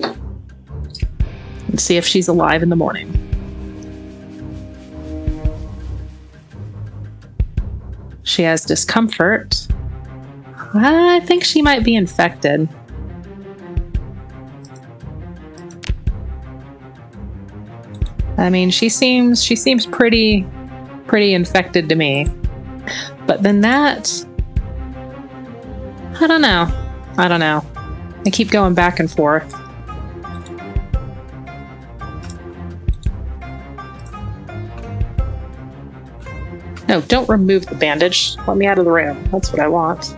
And see if she's alive in the morning. She has discomfort. Uh, I think she might be infected. I mean, she seems she seems pretty pretty infected to me. But then that I don't know. I don't know. I keep going back and forth. No, don't remove the bandage. Let me out of the room. That's what I want.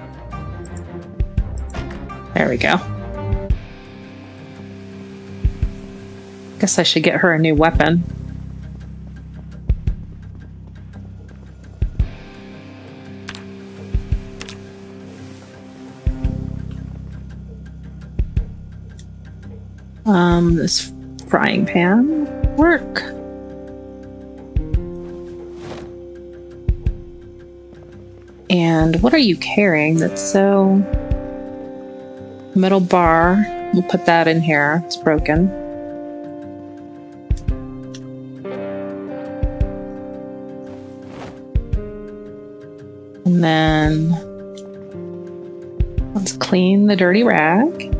There we go. Guess I should get her a new weapon. Um, this frying pan work? And what are you carrying that's so... Metal bar. We'll put that in here. It's broken. And then let's clean the dirty rag.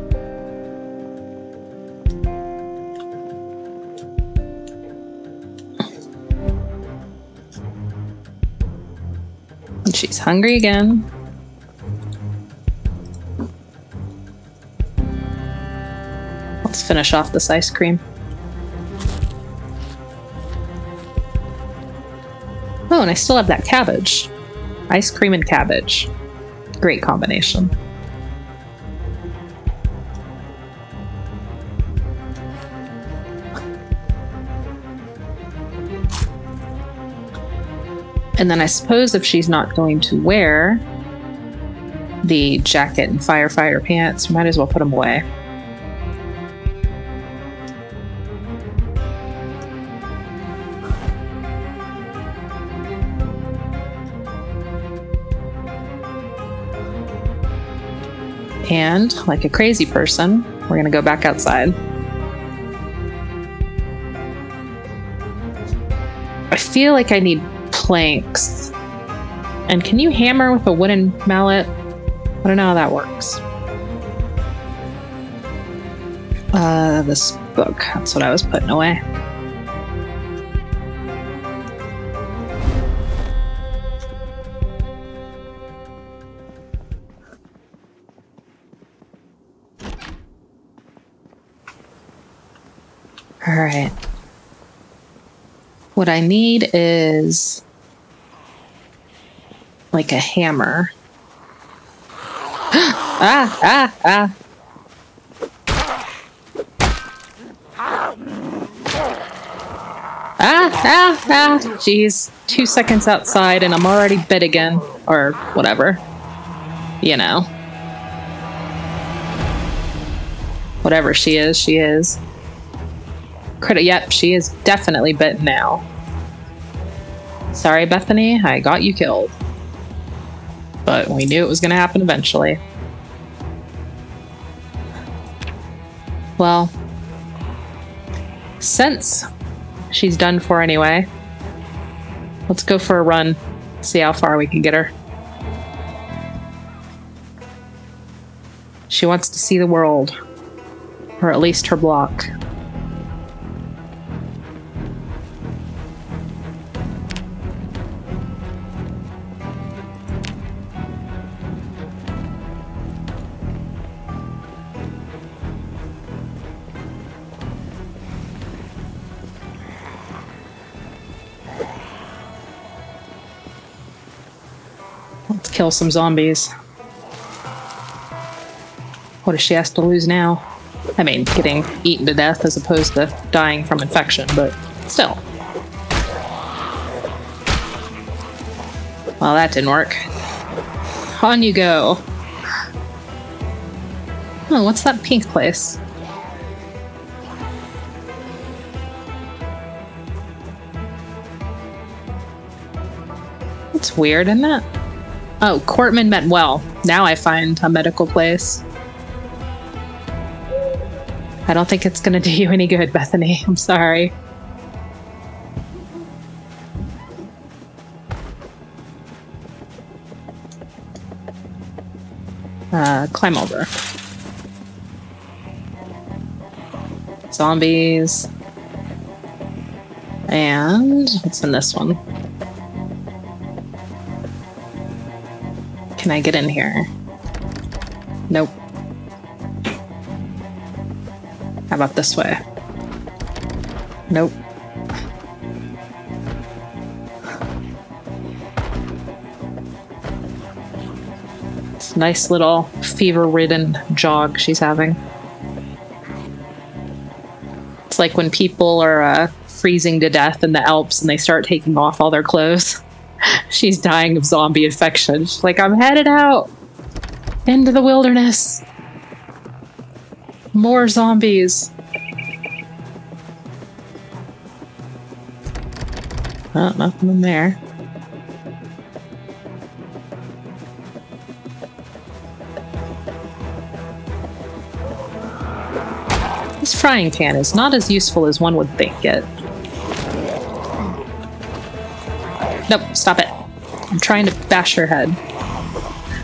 And she's hungry again. Let's finish off this ice cream. Oh, and I still have that cabbage. Ice cream and cabbage. Great combination. And then I suppose if she's not going to wear the jacket and firefighter pants, might as well put them away. And, like a crazy person, we're going to go back outside. I feel like I need planks. And can you hammer with a wooden mallet? I don't know how that works. Uh, this book. That's what I was putting away. All right. What I need is like a hammer. ah, ah, ah. Ah, ah, ah. Jeez. Two seconds outside and I'm already bit again. Or whatever. You know. Whatever she is, she is. Credit. Yep, she is definitely bitten now. Sorry, Bethany. I got you killed. But we knew it was going to happen eventually. Well, since she's done for anyway, let's go for a run, see how far we can get her. She wants to see the world, or at least her block. Kill some zombies. What does she has to lose now? I mean, getting eaten to death as opposed to dying from infection, but still. Well, that didn't work. On you go. Oh, what's that pink place? It's weird, isn't it? Oh, Courtman meant well. Now I find a medical place. I don't think it's gonna do you any good, Bethany. I'm sorry. Uh, climb over. Zombies. And what's in this one? Can I get in here? Nope. How about this way? Nope. It's nice little fever-ridden jog she's having. It's like when people are uh, freezing to death in the Alps and they start taking off all their clothes. She's dying of zombie infection. She's like, I'm headed out into the wilderness. More zombies. Oh, nothing in there. This frying pan is not as useful as one would think it. Nope, stop it. I'm trying to bash her head.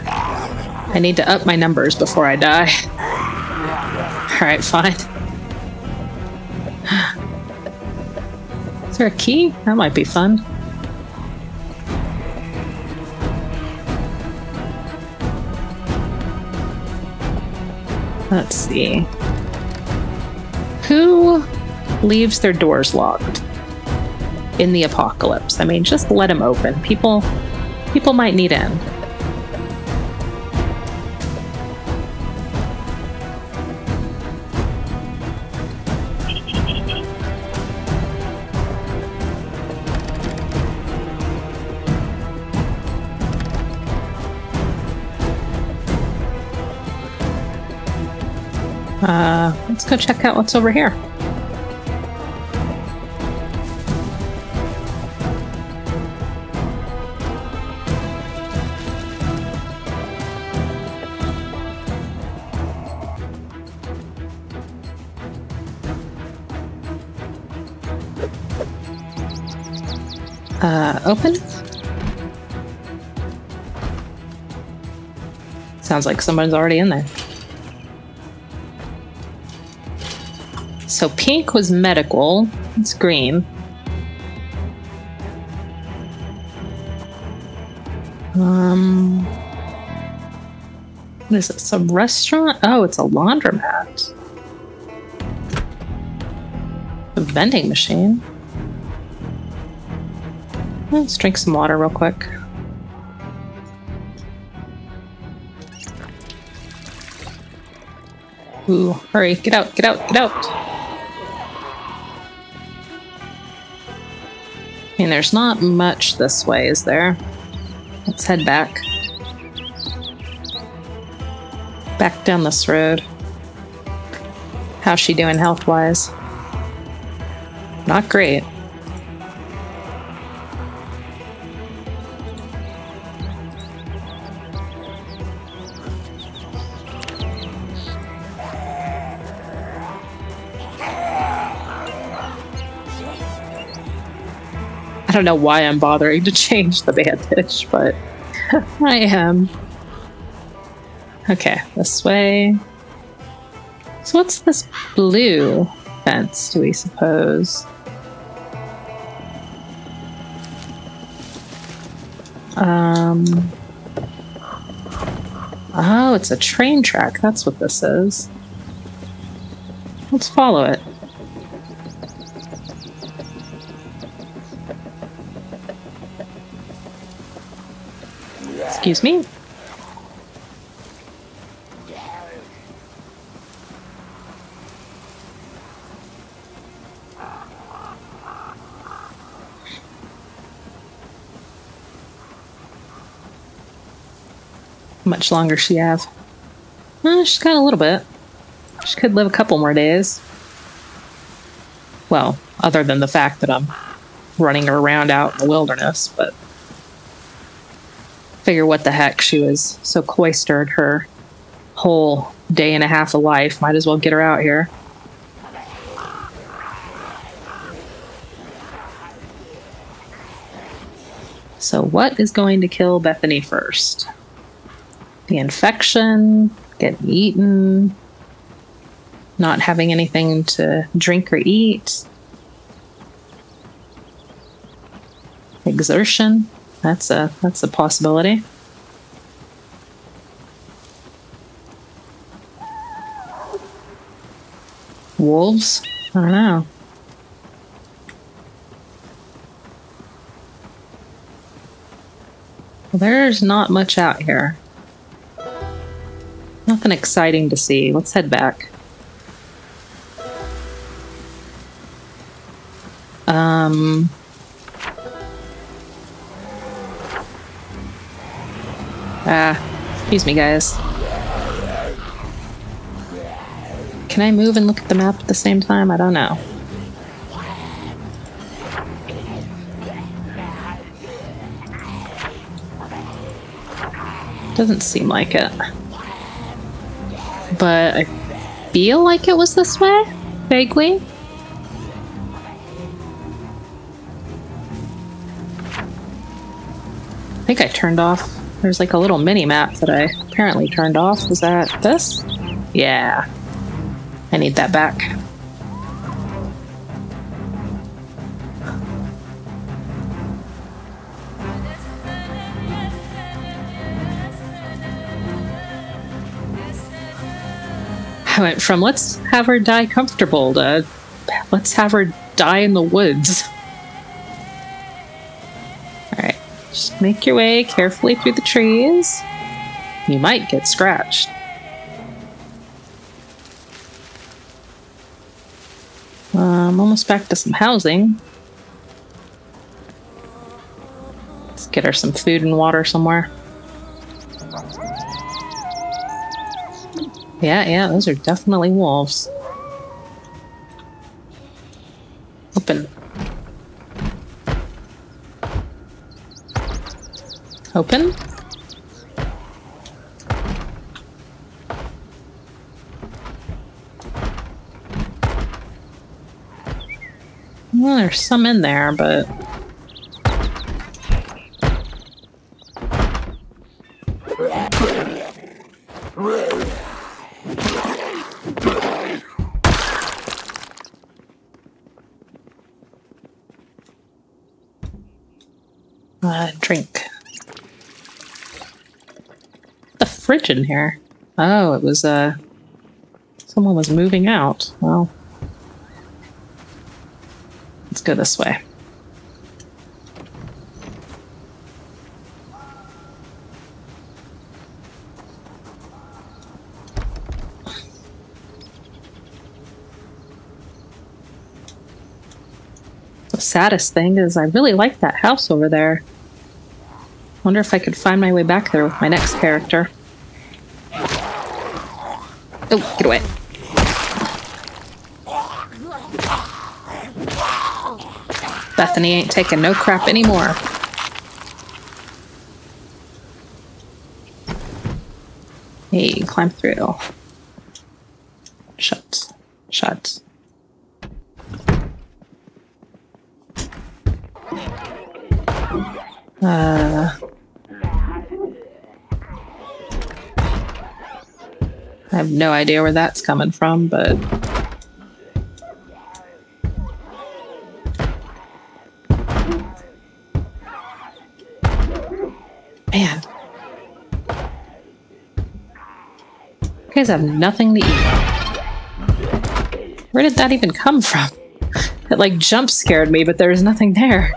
I need to up my numbers before I die. Alright, fine. Is there a key? That might be fun. Let's see. Who leaves their doors locked in the apocalypse? I mean, just let them open. People people might need in. Uh, let's go check out what's over here. Open? Sounds like someone's already in there. So pink was medical. It's green. Um, what is this? A restaurant? Oh, it's a laundromat. A vending machine. Let's drink some water real quick. Ooh, hurry, get out, get out, get out! I mean, there's not much this way, is there? Let's head back. Back down this road. How's she doing health-wise? Not great. I don't know why I'm bothering to change the bandage, but I am. Okay, this way. So what's this blue fence, do we suppose? Um. Oh, it's a train track. That's what this is. Let's follow it. Excuse me? much longer she? Uh, she's got a little bit. She could live a couple more days. Well, other than the fact that I'm running her around out in the wilderness, but figure what the heck she was so cloistered her whole day and a half of life. Might as well get her out here. So, what is going to kill Bethany first? The infection, getting eaten, not having anything to drink or eat, exertion. That's a that's a possibility. Wolves? I don't know. Well, there's not much out here. Nothing exciting to see. Let's head back. Um, Ah, excuse me, guys. Can I move and look at the map at the same time? I don't know. Doesn't seem like it. But I feel like it was this way, vaguely. I think I turned off there's like a little mini map that I apparently turned off. Is that this? Yeah. I need that back. I went from let's have her die comfortable to let's have her die in the woods. Make your way carefully through the trees. You might get scratched. I'm almost back to some housing. Let's get her some food and water somewhere. Yeah, yeah, those are definitely wolves. Open. Open? Well, there's some in there, but... Uh, drink. In here. Oh, it was, uh... Someone was moving out. Well... Let's go this way. The saddest thing is I really like that house over there. Wonder if I could find my way back there with my next character. Oh, get away. Bethany ain't taking no crap anymore. Hey, climb through. Shut. Shut. Uh, have no idea where that's coming from, but Man. You guys have nothing to eat. Where did that even come from? It like jump scared me, but there's nothing there.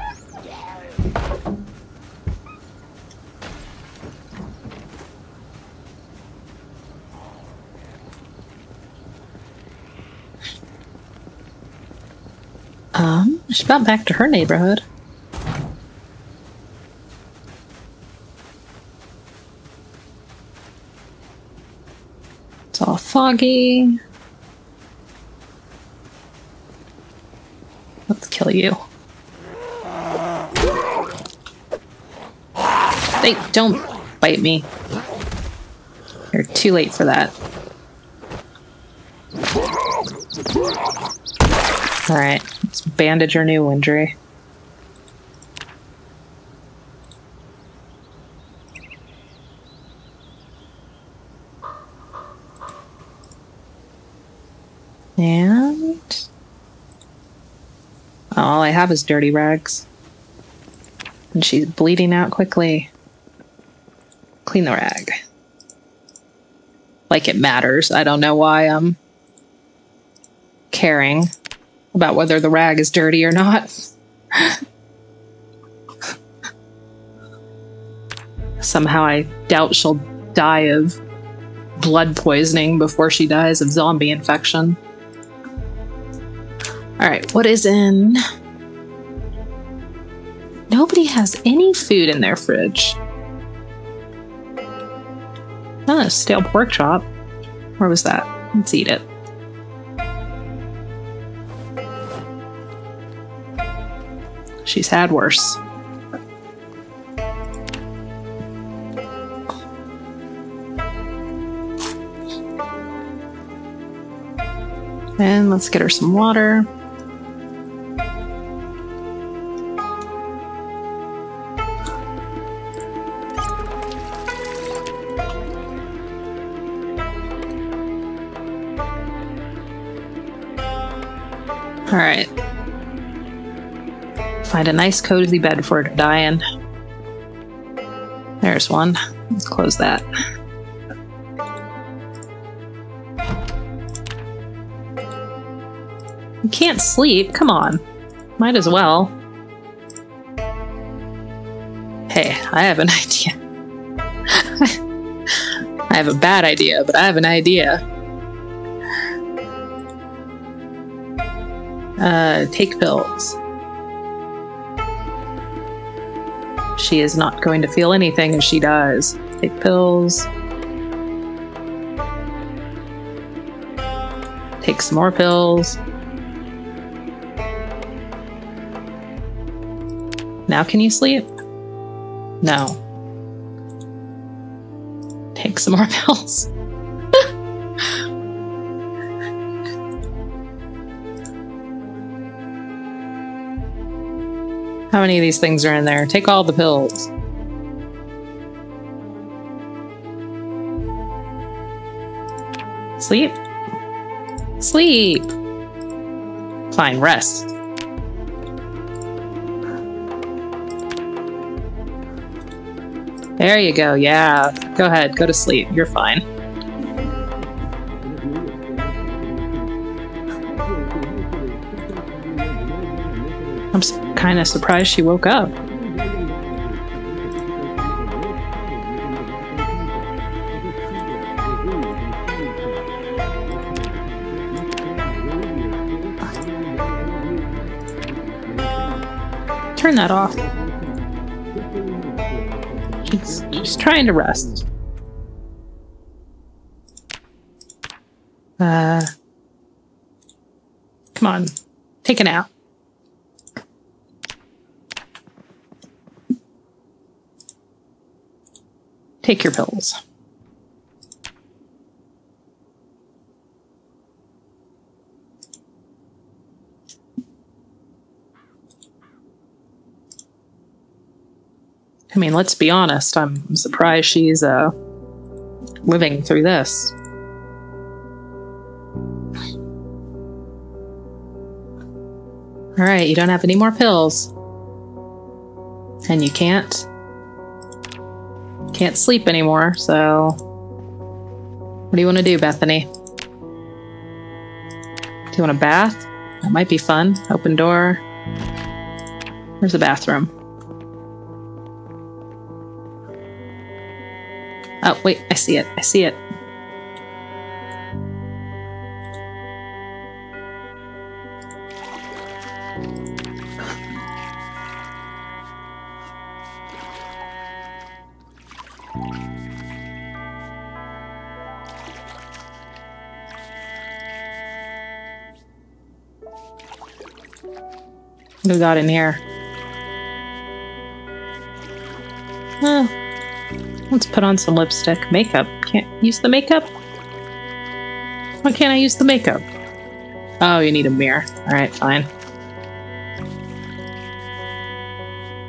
Um, about back to her neighborhood. It's all foggy. Let's kill you. Hey, don't bite me. You're too late for that. Alright, bandage your new injury. And all I have is dirty rags. And she's bleeding out quickly. Clean the rag. Like it matters. I don't know why I'm caring about whether the rag is dirty or not. Somehow I doubt she'll die of blood poisoning before she dies of zombie infection. All right, what is in? Nobody has any food in their fridge. Oh, stale pork chop. Where was that? Let's eat it. She's had worse. And let's get her some water. All right. Find a nice cozy bed for her to die in. There's one. Let's close that. You can't sleep. Come on. Might as well. Hey, I have an idea. I have a bad idea, but I have an idea. Uh, take pills. She is not going to feel anything if she does. Take pills. Take some more pills. Now can you sleep? No. Take some more pills. How many of these things are in there? Take all the pills. Sleep. Sleep. Fine, rest. There you go. Yeah. Go ahead. Go to sleep. You're fine. Kind of surprised she woke up. Turn that off. She's, just trying to rest. Uh, come on, take a nap. Take your pills. I mean, let's be honest. I'm surprised she's uh, living through this. All right, you don't have any more pills. And you can't can't sleep anymore, so what do you want to do, Bethany? Do you want a bath? That might be fun. Open door. Where's the bathroom? Oh, wait, I see it. I see it. What do we got in here? Let's put on some lipstick. Makeup. Can't use the makeup? Why can't I use the makeup? Oh, you need a mirror. Alright, fine.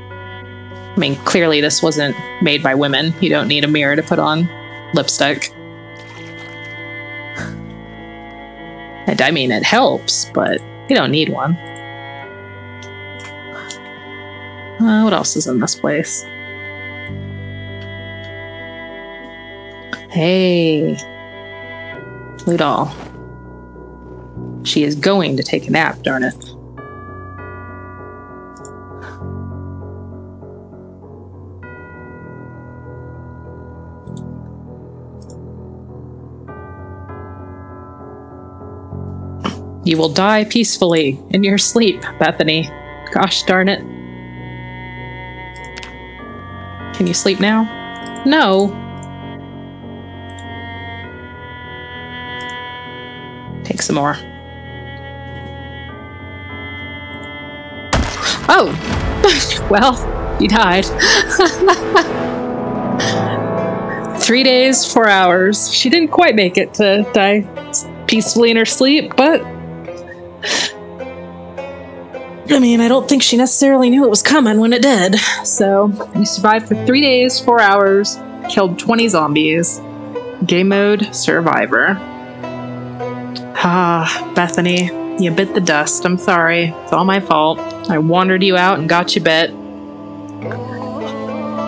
I mean, clearly this wasn't made by women. You don't need a mirror to put on lipstick. I mean, it helps, but you don't need one. Uh, what else is in this place? Hey, Blue doll. She is going to take a nap, darn it. You will die peacefully in your sleep, Bethany. Gosh darn it. Can you sleep now? No. Take some more. Oh! well, you died. Three days, four hours. She didn't quite make it to die peacefully in her sleep, but I mean, I don't think she necessarily knew it was coming when it did. So, we survived for three days, four hours, killed 20 zombies. Game mode survivor. Ah, Bethany, you bit the dust. I'm sorry. It's all my fault. I wandered you out and got you bit.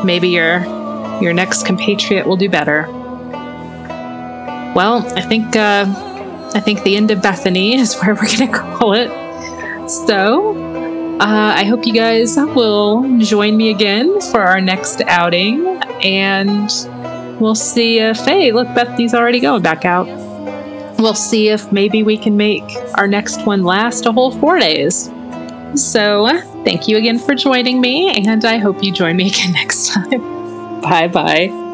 Maybe your your next compatriot will do better. Well, I think uh, I think the end of Bethany is where we're gonna call it. So, uh, I hope you guys will join me again for our next outing, and we'll see if, hey, look, Bethany's already going back out. We'll see if maybe we can make our next one last a whole four days. So, thank you again for joining me, and I hope you join me again next time. bye bye.